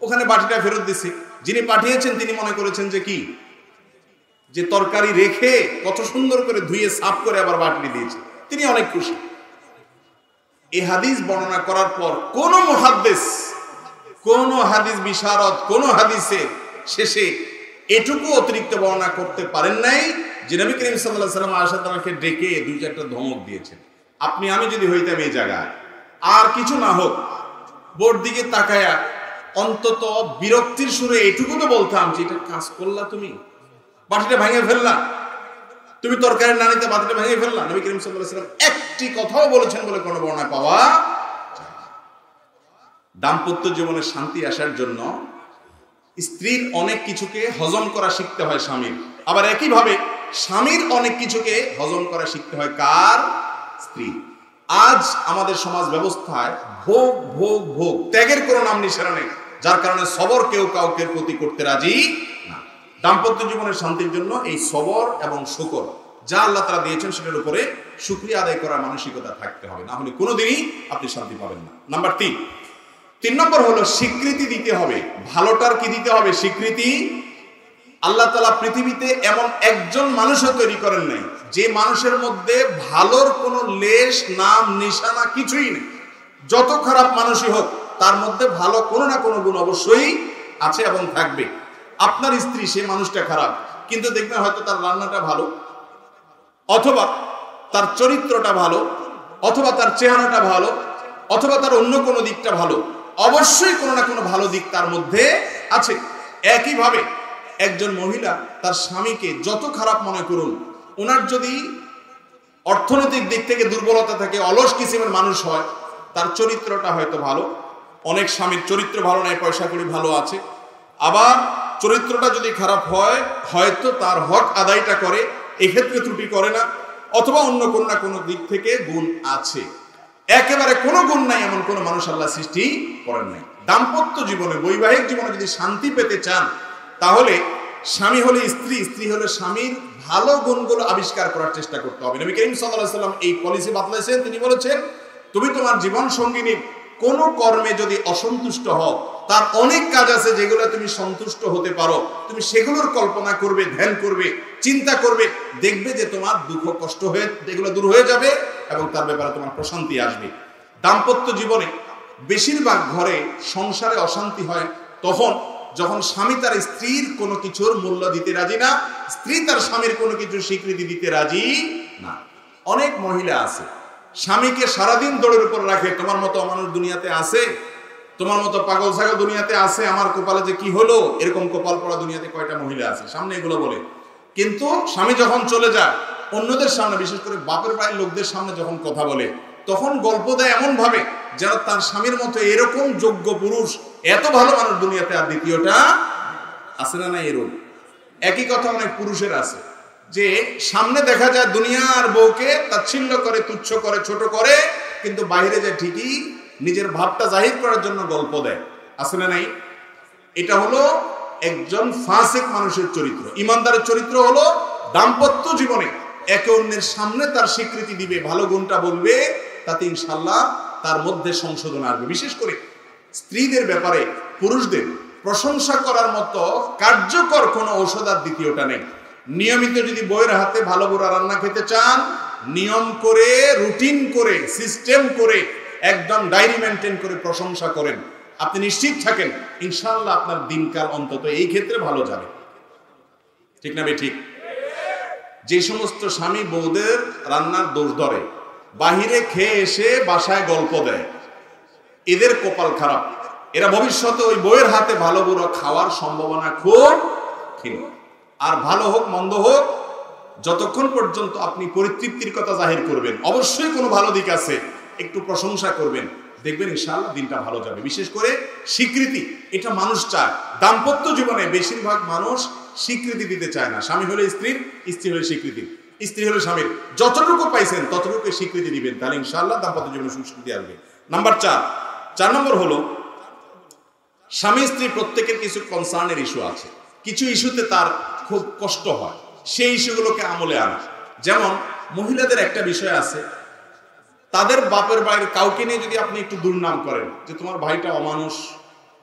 ওখানে বাটিটা ফেরত দিছি। যিনি পাঠিয়েছেন, তিনি মনে করেছেন যে কি? যে তরকারি রেখে কত সুন্দর করে ধুয়ে সাফ করে আবার বাটি দিয়েছে। তিনি অনেক খুশি। এ হাদিস বর্ণনা করার পর কোন মহাদ্দেশ কোন হাদিস বিশারদ, কোন হাদিসে শেষে এটুকু অতিরিক্ত বর্ণনা করতে পারেন নাই, যে নবী করিম সাল্লাহ সাল্লাম আশা তালাকে ডেকে দুই চারটা ধমক দিয়েছেন। আপনি আমি যদি হইতাম এই জায়গায়। আর কিছু না হোক বোর্ড দিকে তাকায়া অন্তত বিরক্তির সুরে এটুকু তো বলতাম যে, এটা কাজ করলা তুমি? বাটিটা ভেঙে ফেললা? তুমি তরকারি না নিতে বাটিটা ভেঙে ফেললা? নবী করিম সাল্লাহ সাল্লাম একটি কথাও বলেছেন বলে কোনো বর্ণনা পাওয়া দাম্পত্য জীবনে শান্তি আসার জন্য স্ত্রীর অনেক কিছুকে হজম করা শিখতে হয় স্বামীর। আবার একইভাবে স্বামীর অনেক কিছুকে হজম করা শিখতে হয় কার? স্ত্রী। আজ আমাদের সমাজ ব্যবস্থায় ভোগ ভোগ ভোগ, ত্যাগের কোনো নাম নিশানা নেই, যার কারণে সবর কেউ কাউকে প্রতি করতে রাজি না। দাম্পত্য জীবনের শান্তির জন্য এই সবর এবং শুকর যা আল্লাহ তারা দিয়েছেন সেটার উপরে সুক্রিয়া আদায় করার মানসিকতা থাকতে হবে। না হলে কোনোদিনই আপনি শান্তি পাবেন না। নাম্বার তিন তিন নম্বর হলো স্বীকৃতি দিতে হবে। ভালোটার কি দিতে হবে? স্বীকৃতি? আল্লাহ তালা পৃথিবীতে এমন একজন মানুষও তৈরি করেন নাই, যে মানুষের মধ্যে ভালোর কোনো লেশ, নাম, নিশানা কিছুই নেই। যত খারাপ মানুষই হোক, তার মধ্যে ভালো কোনো না কোনো গুণ অবশ্যই আছে এবং থাকবে। আপনার স্ত্রী, সে মানুষটা খারাপ, কিন্তু দেখবেন হয়তো তার রান্নাটা ভালো, অথবা তার চরিত্রটা ভালো, অথবা তার চেহারাটা ভালো, অথবা তার অন্য কোনো দিকটা ভালো। অবশ্যই কোনো না কোনো ভালো দিক তার মধ্যে আছে। একইভাবে একজন মহিলা তার স্বামীকে যত খারাপ মনে করুন, ওনার যদি অর্থনৈতিক দিক থেকে দুর্বলতা থাকে, অলস কিসিমের মানুষ হয়, তার চরিত্রটা হয়তো ভালো। অনেক স্বামীর চরিত্র ভালো নেই পয়সা করি ভালো আছে। আবার চরিত্রটা যদি খারাপ হয়, হয়তো তার হক আদায়টা করে, এক্ষেত্রে ত্রুটি করে না, অথবা অন্য কোনো না কোনো দিক থেকে গুণ আছে। একেবারে কোনো গুণ নাই এমন কোনো মানুষ আল্লাহ সৃষ্টি করেন নাই। দাম্পত্য জীবনে, বৈবাহিক জীবনে যদি শান্তি পেতে চান, তাহলে স্বামী হলে স্ত্রী স্ত্রী হলে স্বামীর ভালো গুণগুলো আবিষ্কার করার চেষ্টা করতে হবে। নবী করিম সাল্লাহ সাল্লাম এই পলিসি বাতলাইছেন। তিনি বলেছেন, তুমি তোমার জীবন সঙ্গিনীর কোন কর্মে যদি অসন্তুষ্ট হও, তার অনেক কাজ আছে যেগুলো তুমি সন্তুষ্ট হতে পারো। তুমি সেগুলোর কল্পনা করবে, ধ্যান করবে, চিন্তা করবে, দেখবে যে তোমার দুঃখ, কষ্ট হয়ে, এগুলো দূর হয়ে যাবে এবং তার ব্যাপারে তোমার প্রশান্তি আসবে। দাম্পত্য জীবনে বেশিরভাগ ঘরে সংসারে অশান্তি হয় তখন যখন স্বামী তার স্ত্রীর কোনো কিছুর মূল্য দিতে রাজি না, স্ত্রী তার স্বামীর কোনো কিছুর স্বীকৃতি দিতে রাজি না। অনেক মহিলা আছে স্বামীকে সারাদিন দৌড়ের উপর রাখে, তোমার মতো মানুষ দুনিয়াতে আছে? তোমার মতো পাগল ছাগল দুনিয়াতে আছে? আমার কপালে যে কি হলো? এরকম কপাল পড়া দুনিয়াতে কয়টা মহিলা আছে? সামনে এগুলো বলে। কিন্তু স্বামী যখন চলে যায়, অন্যদের সামনে, বিশেষ করে বাপের বাড়ির লোকদের সামনে যখন কথা বলে, তখন গল্প দেয় এমন ভাবে যেন তার স্বামীর মতো এরকম যোগ্য পুরুষ এত ভালো মানুষ দুনিয়াতে আর দ্বিতীয়টা আছে না না এরকম? একই কথা অনেক পুরুষের আছে। যে সামনে দেখা যায় দুনিয়ার বউকে তাচ্ছিল্য করে, তুচ্ছ করে, ছোট করে, কিন্তু বাইরে যায় ঠিকই নিজের ভাবটা জাহির করার জন্য গল্প দেয়। আছে না নাই? এটা হলো একজন ফাসেক মানুষের চরিত্র। ইমানদারের চরিত্র হলো দাম্পত্য জীবনে একে অন্যের সামনে তার স্বীকৃতি দিবে, ভালো গুণটা বলবে, তাতে ইনশাল্লাহ তার মধ্যে সংশোধন আসবে। বিশেষ করে স্ত্রীদের ব্যাপারে পুরুষদের প্রশংসা করার মতো কার্যকর কোনো ঔষধ আর দ্বিতীয়টা নেই। নিয়মিত যদি বইয়ের হাতে ভালো বুড়া রান্না খেতে চান, নিয়ম করে, রুটিন করে, সিস্টেম করে, একদম ডায়েরি মেনটেন করে প্রশংসা করেন, আপনি নিশ্চিত থাকেন ইনশাল্লাহ আপনার দিনকাল অন্তত এই ক্ষেত্রে ভালো যাবে। ঠিক না ঠিক? যে সমস্ত স্বামী বৌদের রান্নার দোষ ধরে, বাহিরে খেয়ে এসে বাসায় গল্প দেয়, এদের কপাল খারাপ। এরা ভবিষ্যতে ওই বইয়ের হাতে ভালো বুড়ো খাওয়ার সম্ভাবনা খুব ক্ষীণ। আর ভালো হোক, মন্দ হোক, যতক্ষণ পর্যন্ত আপনি পরিতৃপ্তির কথা জাহির করবেন, অবশ্যই কোনো ভালো দিক আছে, একটু প্রশংসা করবেন, দেখবেন ইনশাআল্লাহ দিনটা ভালো যাবে। বিশেষ করে স্বীকৃতি, এটা মানুষ চায়। দাম্পত্য জীবনে বেশিরভাগ মানুষ স্বীকৃতি দিতে চায় না। স্বামী হলে স্ত্রীর স্ত্রী হলে স্বীকৃতি। স্ত্রী হলে স্বামীর। যতটুকু পাইছেন ততটুকু স্বীকৃতি দিবেন, তাহলে ইনশাআল্লাহ দাম্পত্য জীবনে সুস্কৃতি আসবে। নাম্বার চার চার নম্বর হলো স্বামী স্ত্রী প্রত্যেকের কিছু কনসার্নের ইস্যু আছে। কিছু ইস্যুতে তার খুব কষ্ট হয়। সেই ইস্যুগুলোকে আমলে আনা। যেমন, মহিলাদের একটা বিষয় আছে। তাদের বাপের বাড়ির কাউকে নিয়ে যদি আপনি একটু দুর্নাম করেন, যে তোমার ভাইটা অমানুষ,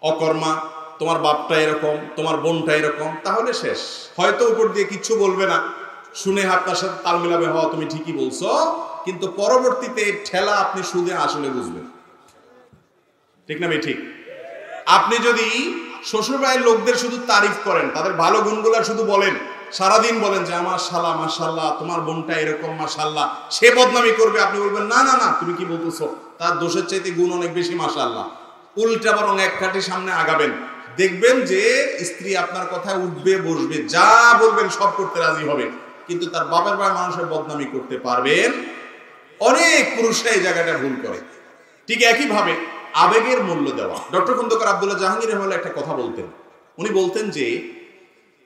অকর্মা, তোমার বাপটা এরকম, তোমার বোনটা এরকম, তাহলে শেষ। হয়তো উপর দিয়ে কিচ্ছু বলবে না। শুনে আপনার সাথে তাল মিলাবে হওয়া তুমি ঠিকই বলছো। কিন্তু পরবর্তীতে ঠেলা আপনি সুদে আসলে বুঝবেন। ঠিক না ভাই? ঠিক। আপনি যদি শ্বশুর বাড়ির লোকদের শুধু তারিফ করেন, তাদের ভালো গুণগুলো শুধু বলেন। সারাদিন বলেন যে আমার শালা মাসাল্লাহ তোমার বোনটা এরকম মাসাল্লাহ সে বদনামি করবে, আপনি বলবেন, না না না, তুমি কি বলতেছো? তার দোষের চাইতে গুণ অনেক বেশি মাসাল্লাহ উল্টা বরং এক কাঠি সামনে আগাবেন। দেখবেন যে, স্ত্রী আপনার কথায় উঠবে, বসবে, যা বলবেন সব করতে রাজি হবে। কিন্তু তার বাপের বাড়ির মানুষের বদনামি করতে পারবেন। অনেক পুরুষরা এই জায়গাটা ভুল করে। ঠিক একইভাবে আবেগের মূল্য দেওয়া। ডক্টর খন্দকার আবদুল্লাহ জাহাঙ্গীর রহমাল্লাহ একটা কথা বলতেন। উনি বলতেন যে,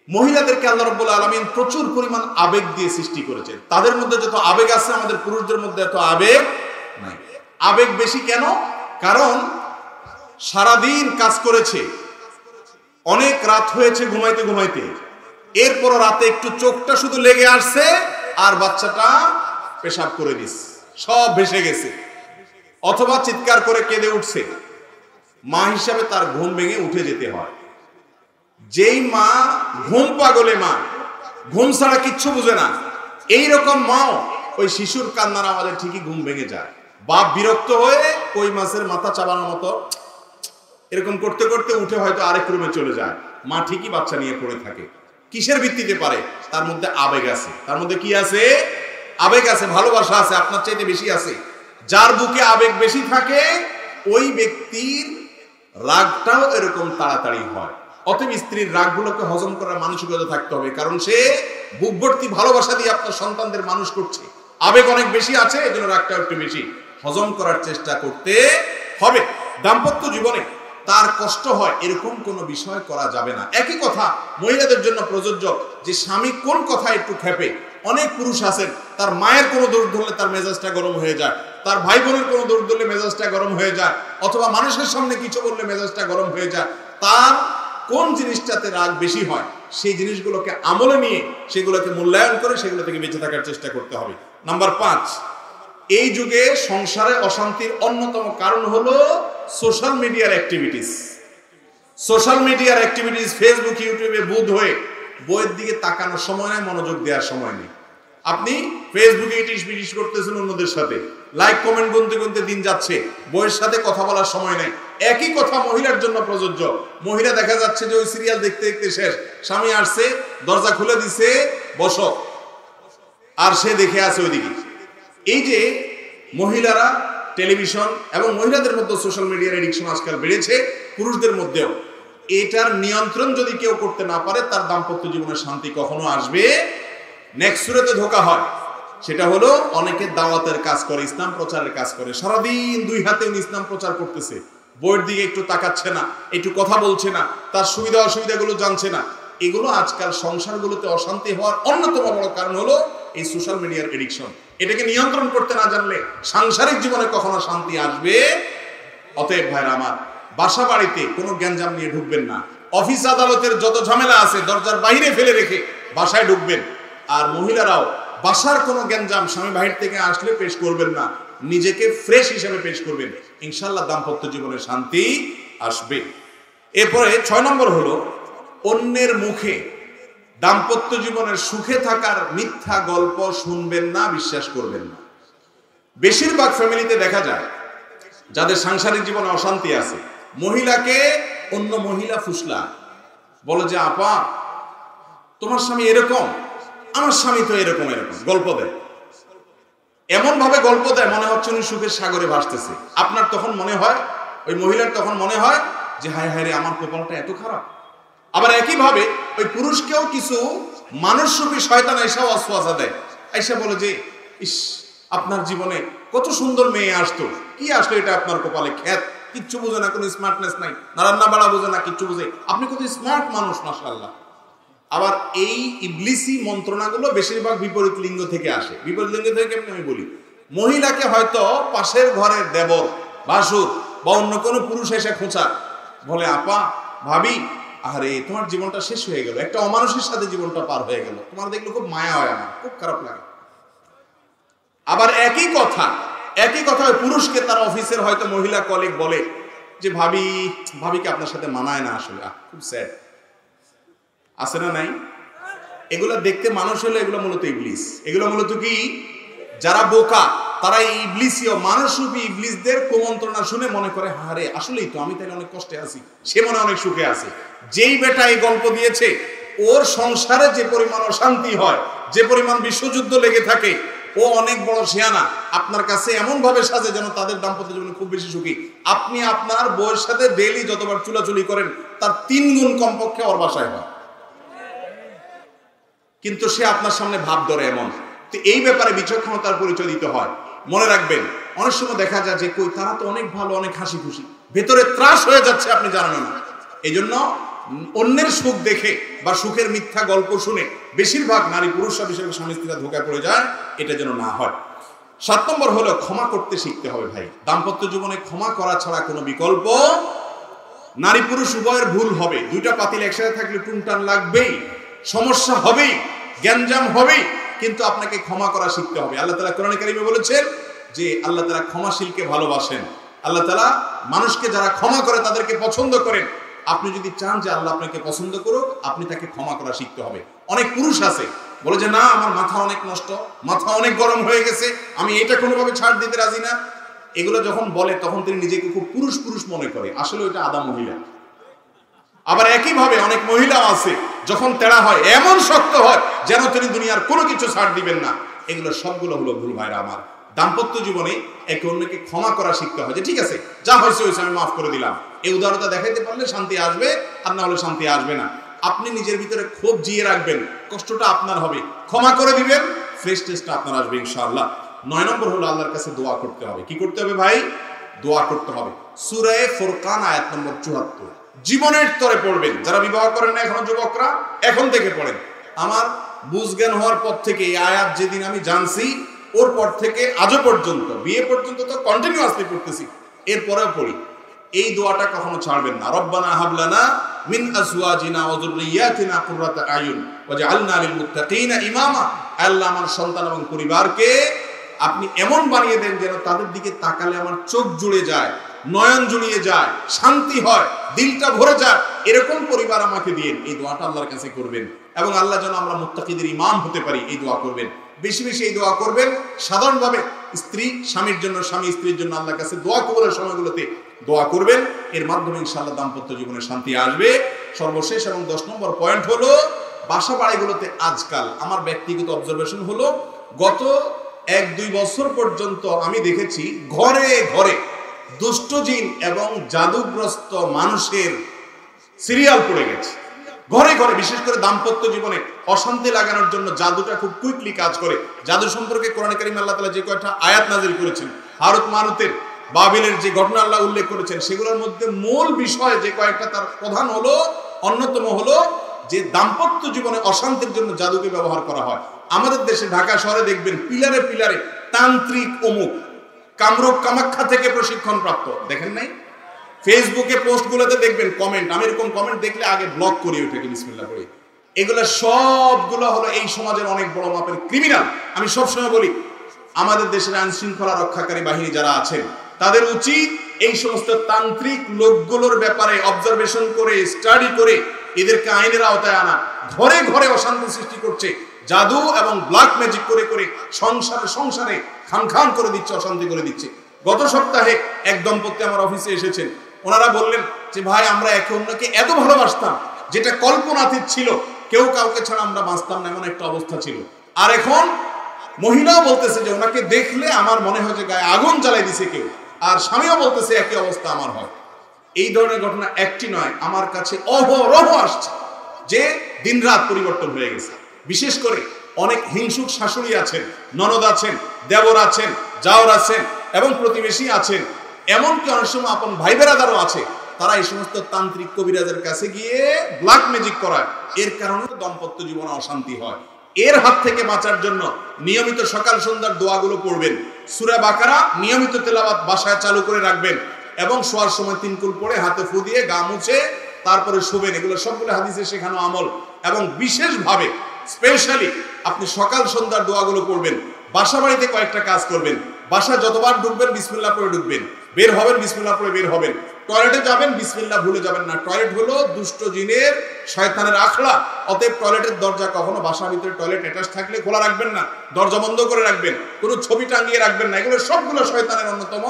মহিলাদেরকে আল্লাহ রব্বুল আলমিন প্রচুর পরিমাণ আবেগ দিয়ে সৃষ্টি করেছেন। তাদের মধ্যে যত আবেগ আছে, আমাদের পুরুষদের মধ্যে এত আবেগ নাই। আবেগ বেশি কেন? কারণ সারাদিন কাজ করেছে। অনেক রাত হয়েছে ঘুমাইতে ঘুমাইতে। এরপর রাতে একটু চোখটা শুধু লেগে আসছে, আর বাচ্চাটা পেশাব করে দিস সব ভেসে গেছে। অথবা চিৎকার করে কেঁদে উঠছে। মা হিসাবে তার ঘুম ভেঙে উঠে যেতে হয়। যেই মা ঘুম পাগলে মা, ঘুম ছাড়া কিচ্ছু বুঝে না। এই রকম মাও ওই শিশুর কান্নার আমাদের ঠিকই ঘুম ভেঙে যায়। বাপ বিরক্ত হয়ে কই মাছের মাথা চাবানোর মতো এরকম করতে করতে উঠে হয়তো আরেক রুমে চলে যায়। মা ঠিকই বাচ্চা নিয়ে পড়ে থাকে। কিসের ভিত্তিতে পারে? তার মধ্যে আবেগ আছে। তার মধ্যে কি আছে? আবেগ আছে, ভালোবাসা আছে, আপনার চাইতে বেশি আছে। যার বুকে আবেগ বেশি থাকে, ওই ব্যক্তির রাগটাও এরকম তাড়াতাড়ি হয়। অতএব স্ত্রীর রাগগুলোকে হজম করার মানসিকতা থাকতে হবে, কারণ সে বুক ভর্তি ভালোবাসা দিয়ে আপনার সন্তানদের মানুষ করছে। আবেগ অনেক বেশি আছে এই জন্য রাগটা একটু বেশি। হজম করার চেষ্টা করতে হবে। দাম্পত্য জীবনে তার কষ্ট হয়, এরকম কোনো বিষয় করা যাবে না। একই কথা মহিলাদের জন্য প্রযোজ্য যে স্বামী কোন কথা একটু খেপে অনেক পুরুষ আছেন, তার মায়ের কোনো দোষ ধরলে তার মেজাজটা গরম হয়ে যায়। তার ভাই বোনের কোনো দোষ ধরলে মেজাজটা গরম হয়ে যায়, অথবা মানুষের সামনে কিছু বললে মেজাজটা গরম হয়ে যায়, তার কোন জিনিসটাতে রাগ বেশি হয়, সেই জিনিসগুলোকে আমলে নিয়ে সেগুলোকে মূল্যায়ন করে সেগুলো থেকে বেঁচে থাকার চেষ্টা করতে হবে। নাম্বার পাঁচ, এই যুগে সংসারে অশান্তির অন্যতম কারণ হলো সোশ্যাল মিডিয়ার অ্যাক্টিভিটিস। সোশ্যাল মিডিয়ার অ্যাক্টিভিটিস ফেসবুক, ইউটিউবে বুধ হয়ে বইয়ের দিকে তাকানোর সময় নেই, মনোযোগ দেওয়ার সময় নেই। আপনি ফেসবুকে ইটিস পিটিস করতেছেন অন্যদের সাথে লাইক কমেন্ট গুনতে গুনতে দিন যাচ্ছে। বইয়ের সাথে কথা বলার সময় নেই। একই কথা মহিলার জন্য প্রযোজ্য। মহিলা দেখা যাচ্ছে যে ওই সিরিয়াল দেখতে দেখতে শেষ। স্বামী আসছে, দরজা খুলে দিছে, বস। আর সে দেখে আছে ওইদিকে। এই যে মহিলারা টেলিভিশন এবং মহিলাদের মধ্যে সোশ্যাল মিডিয়ার এডিকশন আজকাল বেড়েছে, পুরুষদের মধ্যেও। এটার নিয়ন্ত্রণ যদি কেউ করতে না পারে, তার দাম্পত্য জীবনের শান্তি কখনো আসবে? নেক্সট সুরেতে ধোকা হয়। সেটা হলো অনেকে দাওয়াতের কাজ করে, ইসলাম প্রচারের কাজ করে। সারাদিন দুই হাতে উনি ইসলাম প্রচার করতেছে। বইয়ের দিকে একটু তাকাচ্ছে না, একটু কথা বলছে না, তার সুবিধা অসুবিধাগুলো জানছে না। এগুলো আজকাল সংসারগুলোতে অশান্তি হওয়ার অন্যতম বড় কারণ হলো এই সোশ্যাল মিডিয়ার এডিকশন এটাকে নিয়ন্ত্রণ করতে না জানলে সাংসারিক জীবনে কখনো শান্তি আসবে? অতএব ভাইরা আমার বাসা বাড়িতে কোনো জ্ঞানজাম নিয়ে ঢুকবেন না। অফিস আদালতের যত ঝামেলা আছে, দরজার বাইরে ফেলে রেখে বাসায় ঢুকবেন। আর মহিলারাও বাসার কোনো জ্ঞানজাম স্বামী বাহির থেকে আসলে পেশ করবেন না। নিজেকে ফ্রেশ হিসেবে পেশ করবেন। ইনশাল্লাহ দাম্পত্য জীবনে শান্তি আসবে। এরপরে ছয় নম্বর হলো, অন্যের মুখে দাম্পত্য জীবনের সুখে থাকার মিথ্যা গল্প শুনবেন না, বিশ্বাস করবেন না। বেশিরভাগ ফ্যামিলিতে দেখা যায়, যাদের সাংসারিক জীবনে অশান্তি আছে, মহিলাকে অন্য মহিলা ফুসলা। বলে যে, আপা, তোমার স্বামী এরকম? আমার স্বামী তো এরকম এরকম। গল্প দেয়। এমন ভাবে গল্প দেয়, মনে হচ্ছে উনি সুখের সাগরে ভাসতেছে। আপনার তখন মনে হয়, ওই মহিলার তখন মনে হয় যে, হায় হায় রে, আমার কপালটা এত খারাপ। আবার একইভাবে ওই পুরুষকেও কিছু মানুষ রূপী শয়তান এসা অশ্বাসা দেয়। এসে বলে যে, ইস, আপনার জীবনে কত সুন্দর মেয়ে আসতো। কি আসলো এটা আপনার কপালে? খ্যাত। কিচ্ছু বোঝে না, কোনো স্মার্টনেস নাই। না রান্না বাড়া বোঝে না, কিচ্ছু বোঝে। আপনি কত স্মার্ট মানুষ মাসাল্লাহ আবার এই ইবলিসি মন্ত্রণাগুলো বেশিরভাগ বিপরীত লিঙ্গ থেকে আসে। বিপরীত লিঙ্গ থেকে কেমন আমি বলি? মহিলাকে হয়তো পাশের ঘরের দেবর, বাসুর বা অন্য কোনো পুরুষ এসে খোঁচা, বলে, আপা, ভাবি, আরে, তোমার জীবনটা শেষ হয়ে গেল। একটা অমানুষের সাথে জীবনটা পার হয়ে গেল। তোমার দেখলে খুব মায়া হয় আমার, খুব খারাপ লাগে। আবার একই কথা একই কথা পুরুষকে তার অফিসের হয়তো মহিলা কলিগ বলে যে, ভাবি, ভাবিকে আপনার সাথে মানায় না আসলে। খুব স্যাড আছে না নাই? এগুলো দেখতে মানুষ হলে এগুলো মূলত ইবলিস। এগুলো মূলত কি? যারা বোকা, তারা এই ইবলিসীয়, মানুষরূপী ইবলিসদের কুমন্ত্রণা শুনে মনে করে হারে আসলেই তো আমি তাহলে অনেক কষ্টে আছি। সে মনে অনেক সুখে আছে। যেই বেটা এই গল্প দিয়েছে, ওর সংসারে যে পরিমাণ অশান্তি হয়, যে পরিমাণ বিশ্বযুদ্ধ লেগে থাকে, ও অনেক বড় শিয়ানা। আপনার কাছে এমন ভাবে সাজে যেন তাদের দাম্পত্য জীবনে খুব বেশি সুখী। আপনি আপনার বউয়ের সাথে ডেইলি যতবার চুলাচুলি করেন, তার তিন গুণ কমপক্ষে ওর বাসায় হয়। কিন্তু সে আপনার সামনে ভাব ধরে এমন। তো এই ব্যাপারে বিচক্ষণতার পরিচয় দিতে হয়। মনে রাখবেন, অনেক সময় দেখা যায় যে, কই, তারা তো অনেক ভালো, অনেক হাসি খুশি ভেতরে ত্রাস হয়ে যাচ্ছে, আপনি জানেন না। এই জন্য অন্যের সুখ দেখে বা সুখের মিথ্যা গল্প শুনে বেশিরভাগ নারী পুরুষরা বিষয়ে স্বামী স্ত্রীরা ধোকা পড়ে যায়, এটা যেন না হয়। সাত নম্বর হলো ক্ষমা করতে শিখতে হবে ভাই। দাম্পত্য জীবনে ক্ষমা করা ছাড়া কোনো বিকল্প নারী পুরুষ উভয়ের ভুল হবে। দুইটা পাতিল একসাথে থাকলে টুনটান লাগবেই। সমস্যা হবেই জ্ঞানজাম হবেই, কিন্তু আপনাকে ক্ষমা করা শিখতে হবে। আল্লাহ তালা কোরআন কারিমে বলেছেন যে আল্লাহ তালা ক্ষমাশীলকে ভালোবাসেন। আল্লাহ তালা মানুষকে যারা ক্ষমা করে তাদেরকে পছন্দ করেন। আপনি যদি চান যে আল্লাহ আপনাকে পছন্দ করুক, আপনি তাকে ক্ষমা করা শিখতে হবে। অনেক পুরুষ আছে, বলে যে, না, আমার মাথা অনেক নষ্ট, মাথা অনেক গরম হয়ে গেছে, আমি এটা কোনোভাবে ছাড় দিতে রাজি না। এগুলো যখন বলে, তখন তিনি নিজেকে খুব পুরুষ পুরুষ মনে করে। আসলে ওইটা আদা মহিলা। আবার একইভাবে অনেক মহিলাও আছে যখন তেড়া হয়, এমন শক্ত হয় যেন তিনি দুনিয়ার কোনো কিছু ছাড় দিবেন না। এগুলো সবগুলো হলো ভুল ভাইরা আমার। দাম্পত্য জীবনে একে অন্যকে ক্ষমা করা শিখতে হয় যে, ঠিক আছে, যা হয়েছে হয়েছে, আমি মাফ করে দিলাম। এই উদারতা দেখাইতে পারলে শান্তি আসবে, আর না হলে শান্তি আসবে না। আপনি নিজের ভিতরে ক্ষোভ জিয়ে রাখবেন, কষ্টটা আপনার হবে। ক্ষমা করে দিবেন ফ্রেশ টেস্টটা আপনার আসবে ইনশাআল্লাহ। নয় নম্বর হলো আল্লাহর কাছে দোয়া করতে হবে। কি করতে হবে ভাই? দোয়া করতে হবে। সুরায়ে ফোরকান আয়াত নম্বর চুয়াত্তর। জীবনের তরে পড়বেন। যারা বিবাহ করেন না এখন যুবকরা, এখন থেকে পড়েন। আমার বুঝ জ্ঞান হওয়ার পর থেকে এই আয়াত যেদিন আমি জানছি, ওর পর থেকে আজও পর্যন্ত, বিয়ে পর্যন্ত তো কন্টিনিউয়াসলি পড়তেছি, এরপরেও পড়ি। এই দোয়াটা কখনো ছাড়বেন না। রব্বানা হাবলানা মিন আজওয়াজিনা ওয়া যুররিয়াতিনা কুররাতা আয়ুন ওয়াজআলনা লিল মুত্তাকিনা ইমামা। আল্লাহ, আমার সন্তান এবং পরিবারকে আপনি এমন বানিয়ে দেন যেন তাদের দিকে তাকালে আমার চোখ জুড়ে যায়। নয়ন জুড়িয়ে যায়, শান্তি হয়, দিলটা ভরে যায়, এরকম পরিবার আমাকে দিন এই দোয়াটা আল্লাহর কাছে করবেন এবং আল্লাহ যেন আমরা মুত্তাকিদের ইমাম হতে পারি, এই দোয়া করবেন। বেশি বেশি এই দোয়া করবেন, সাধারণভাবে স্ত্রী, স্বামীর জন্য, স্বামী স্ত্রীর জন্য আল্লাহর কাছে দোয়া কবরের সময়গুলোতে দোয়া করবেন। এর মাধ্যমে ইনশাআল্লাহ দাম্পত্য জীবনে শান্তি আসবে। সর্বশেষ এবং দশ নম্বর পয়েন্ট হলো, বাসা বাড়িগুলোতে আজকাল, আমার ব্যক্তিগত অবজারভেশন হলো, গত এক দুই বছর পর্যন্ত আমি দেখেছি, ঘরে ঘরে দুষ্টজিন এবং জাদুগ্রস্ত মানুষের সিরিয়াল পড়ে গেছে। ঘরে ঘরে, বিশেষ করে দাম্পত্য জীবনে অশান্তি লাগানোর জন্য জাদুটা খুব কুইকলি কাজ করে। জাদু সম্পর্কে কোরআন কারিম আল্লাহ তালা যে কয়টা আয়াত নাজিল করেছেন, হারত মারুতের বাবিলের যে ঘটনা আল্লাহ উল্লেখ করেছেন, সেগুলোর মধ্যে মূল বিষয় যে কয়েকটা তার প্রধান হলো, অন্যতম হলো যে দাম্পত্য জীবনে অশান্তির জন্য জাদুকে ব্যবহার করা হয়। আমাদের দেশে ঢাকা শহরে দেখবেন পিলারে পিলারে তান্ত্রিক অমুক কামরূপ কামাখ্যা থেকে প্রশিক্ষণ প্রাপ্ত দেখেন নাই? ফেসবুকে পোস্টগুলোতে দেখবেন কমেন্ট আমি এরকম কমেন্ট দেখলে আগে ব্লক করি ওইটাকে, বিসমিল্লাহ করি। এগুলো সবগুলো হলো এই সমাজের অনেক বড় মাপের ক্রিমিনাল আমি সবসময় বলি, আমাদের দেশের আইন শৃঙ্খলা রক্ষাকারী বাহিনী যারা আছেন, তাদের উচিত এই সমস্ত তান্ত্রিক লোকগুলোর ব্যাপারে অবজারভেশন করে স্টাডি করে, এদেরকে আইনের আওতায় আনা। ঘরে ঘরে অশান্তি সৃষ্টি করছে। জাদু এবং ব্ল্যাক ম্যাজিক করে করে সংসারে সংসারে খান খান করে দিচ্ছে, অশান্তি করে দিচ্ছে। গত সপ্তাহে এক দম্পতি আমার অফিসে এসেছেন। ওনারা বললেন যে, ভাই, আমরা একে অন্যকে এত ভালোবাসতাম, যেটা কল্পনাতীত ছিল। কেউ কাউকে ছাড়া আমরা বাঁচতাম না, এমন একটা অবস্থা ছিল। আর এখন মহিলাও বলতেছে যে, ওনাকে দেখলে আমার মনে হয় যে গায়ে আগুন জ্বালাই দিছে কেউ। আর স্বামীও বলতেছে, একই অবস্থা আমার হয়। এই ধরনের ঘটনা একটি নয়, আমার কাছে অহরহ আসছে যে দিনরাত পরিবর্তন হয়ে গেছে। বিশেষ করে অনেক হিংসুক শাশুড়ি আছেন, ননদ আছেন, দেবর আছেন, জাওর আছেন এবং প্রতিবেশী আছেন। এমনকি অনেক সময় আপন ভাই বেরাদারও আছে। তারা এই সমস্ত তান্ত্রিক কবিরাজের কাছে গিয়ে ব্ল্যাক ম্যাজিক করায়। এর কারণে দম্পত্য জীবনে অশান্তি হয়। এর হাত থেকে বাঁচার জন্য নিয়মিত সকাল সন্ধ্যার দোয়াগুলো পড়বেন। সুরা বাকারা নিয়মিত তেলাবাত বাসায় চালু করে রাখবেন এবং শোয়ার সময় তিনকুল পরে হাতে ফু দিয়ে গা মুছে তারপরে শোবেন। এগুলো সবগুলো হাদিসে শেখানো আমল। এবং বিশেষভাবে স্পেশালি আপনি সকাল সন্ধ্যার দোয়াগুলো পড়বেন বাসা বাড়িতে কয়েকটা কাজ করবেন বাসা যতবার ঢুকবেন, বিসমিল্লাহ পরে ঢুকবেন, বের হবেন, বিসমিল্লাহ পরে বের হবেন। টয়লেটে যাবেন, বিসমিল্লাহ ভুলে যাবেন না। টয়লেট হলো দুষ্ট জিনের, শয়তানের আখড়া। অতএব টয়লেটের দরজা কখনো বাসার ভিতরে টয়লেট অ্যাটাচ থাকলে খোলা রাখবেন না, দরজা বন্ধ করে রাখবেন, কোনো ছবি টাঙিয়ে রাখবেন না। এগুলো সবগুলো শয়তানের অন্যতম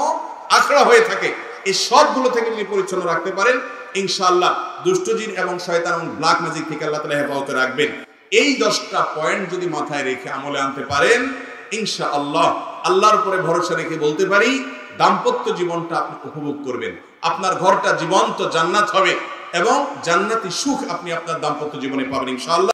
আখড়া হয়ে থাকে। এই সবগুলো থেকে যদি পরিচ্ছন্ন রাখতে পারেন। ইনশাআল্লাহ দুষ্টজিন এবং শয়তান এবং ব্ল্যাক ম্যাজিক থেকে আল্লাহ তালা হেফাজতে রাখবেন। এই দশটা পয়েন্ট যদি মাথায় রেখে আমলে আনতে পারেন ইনশা আল্লাহ আল্লাহর উপরে ভরসা রেখে বলতে পারি, দাম্পত্য জীবনটা আপনি উপভোগ করবেন। আপনার ঘরটা জীবন্ত জান্নাত হবে এবং জান্নাতি সুখ আপনি আপনার দাম্পত্য জীবনে পাবেন, ইনশাআল্লাহ।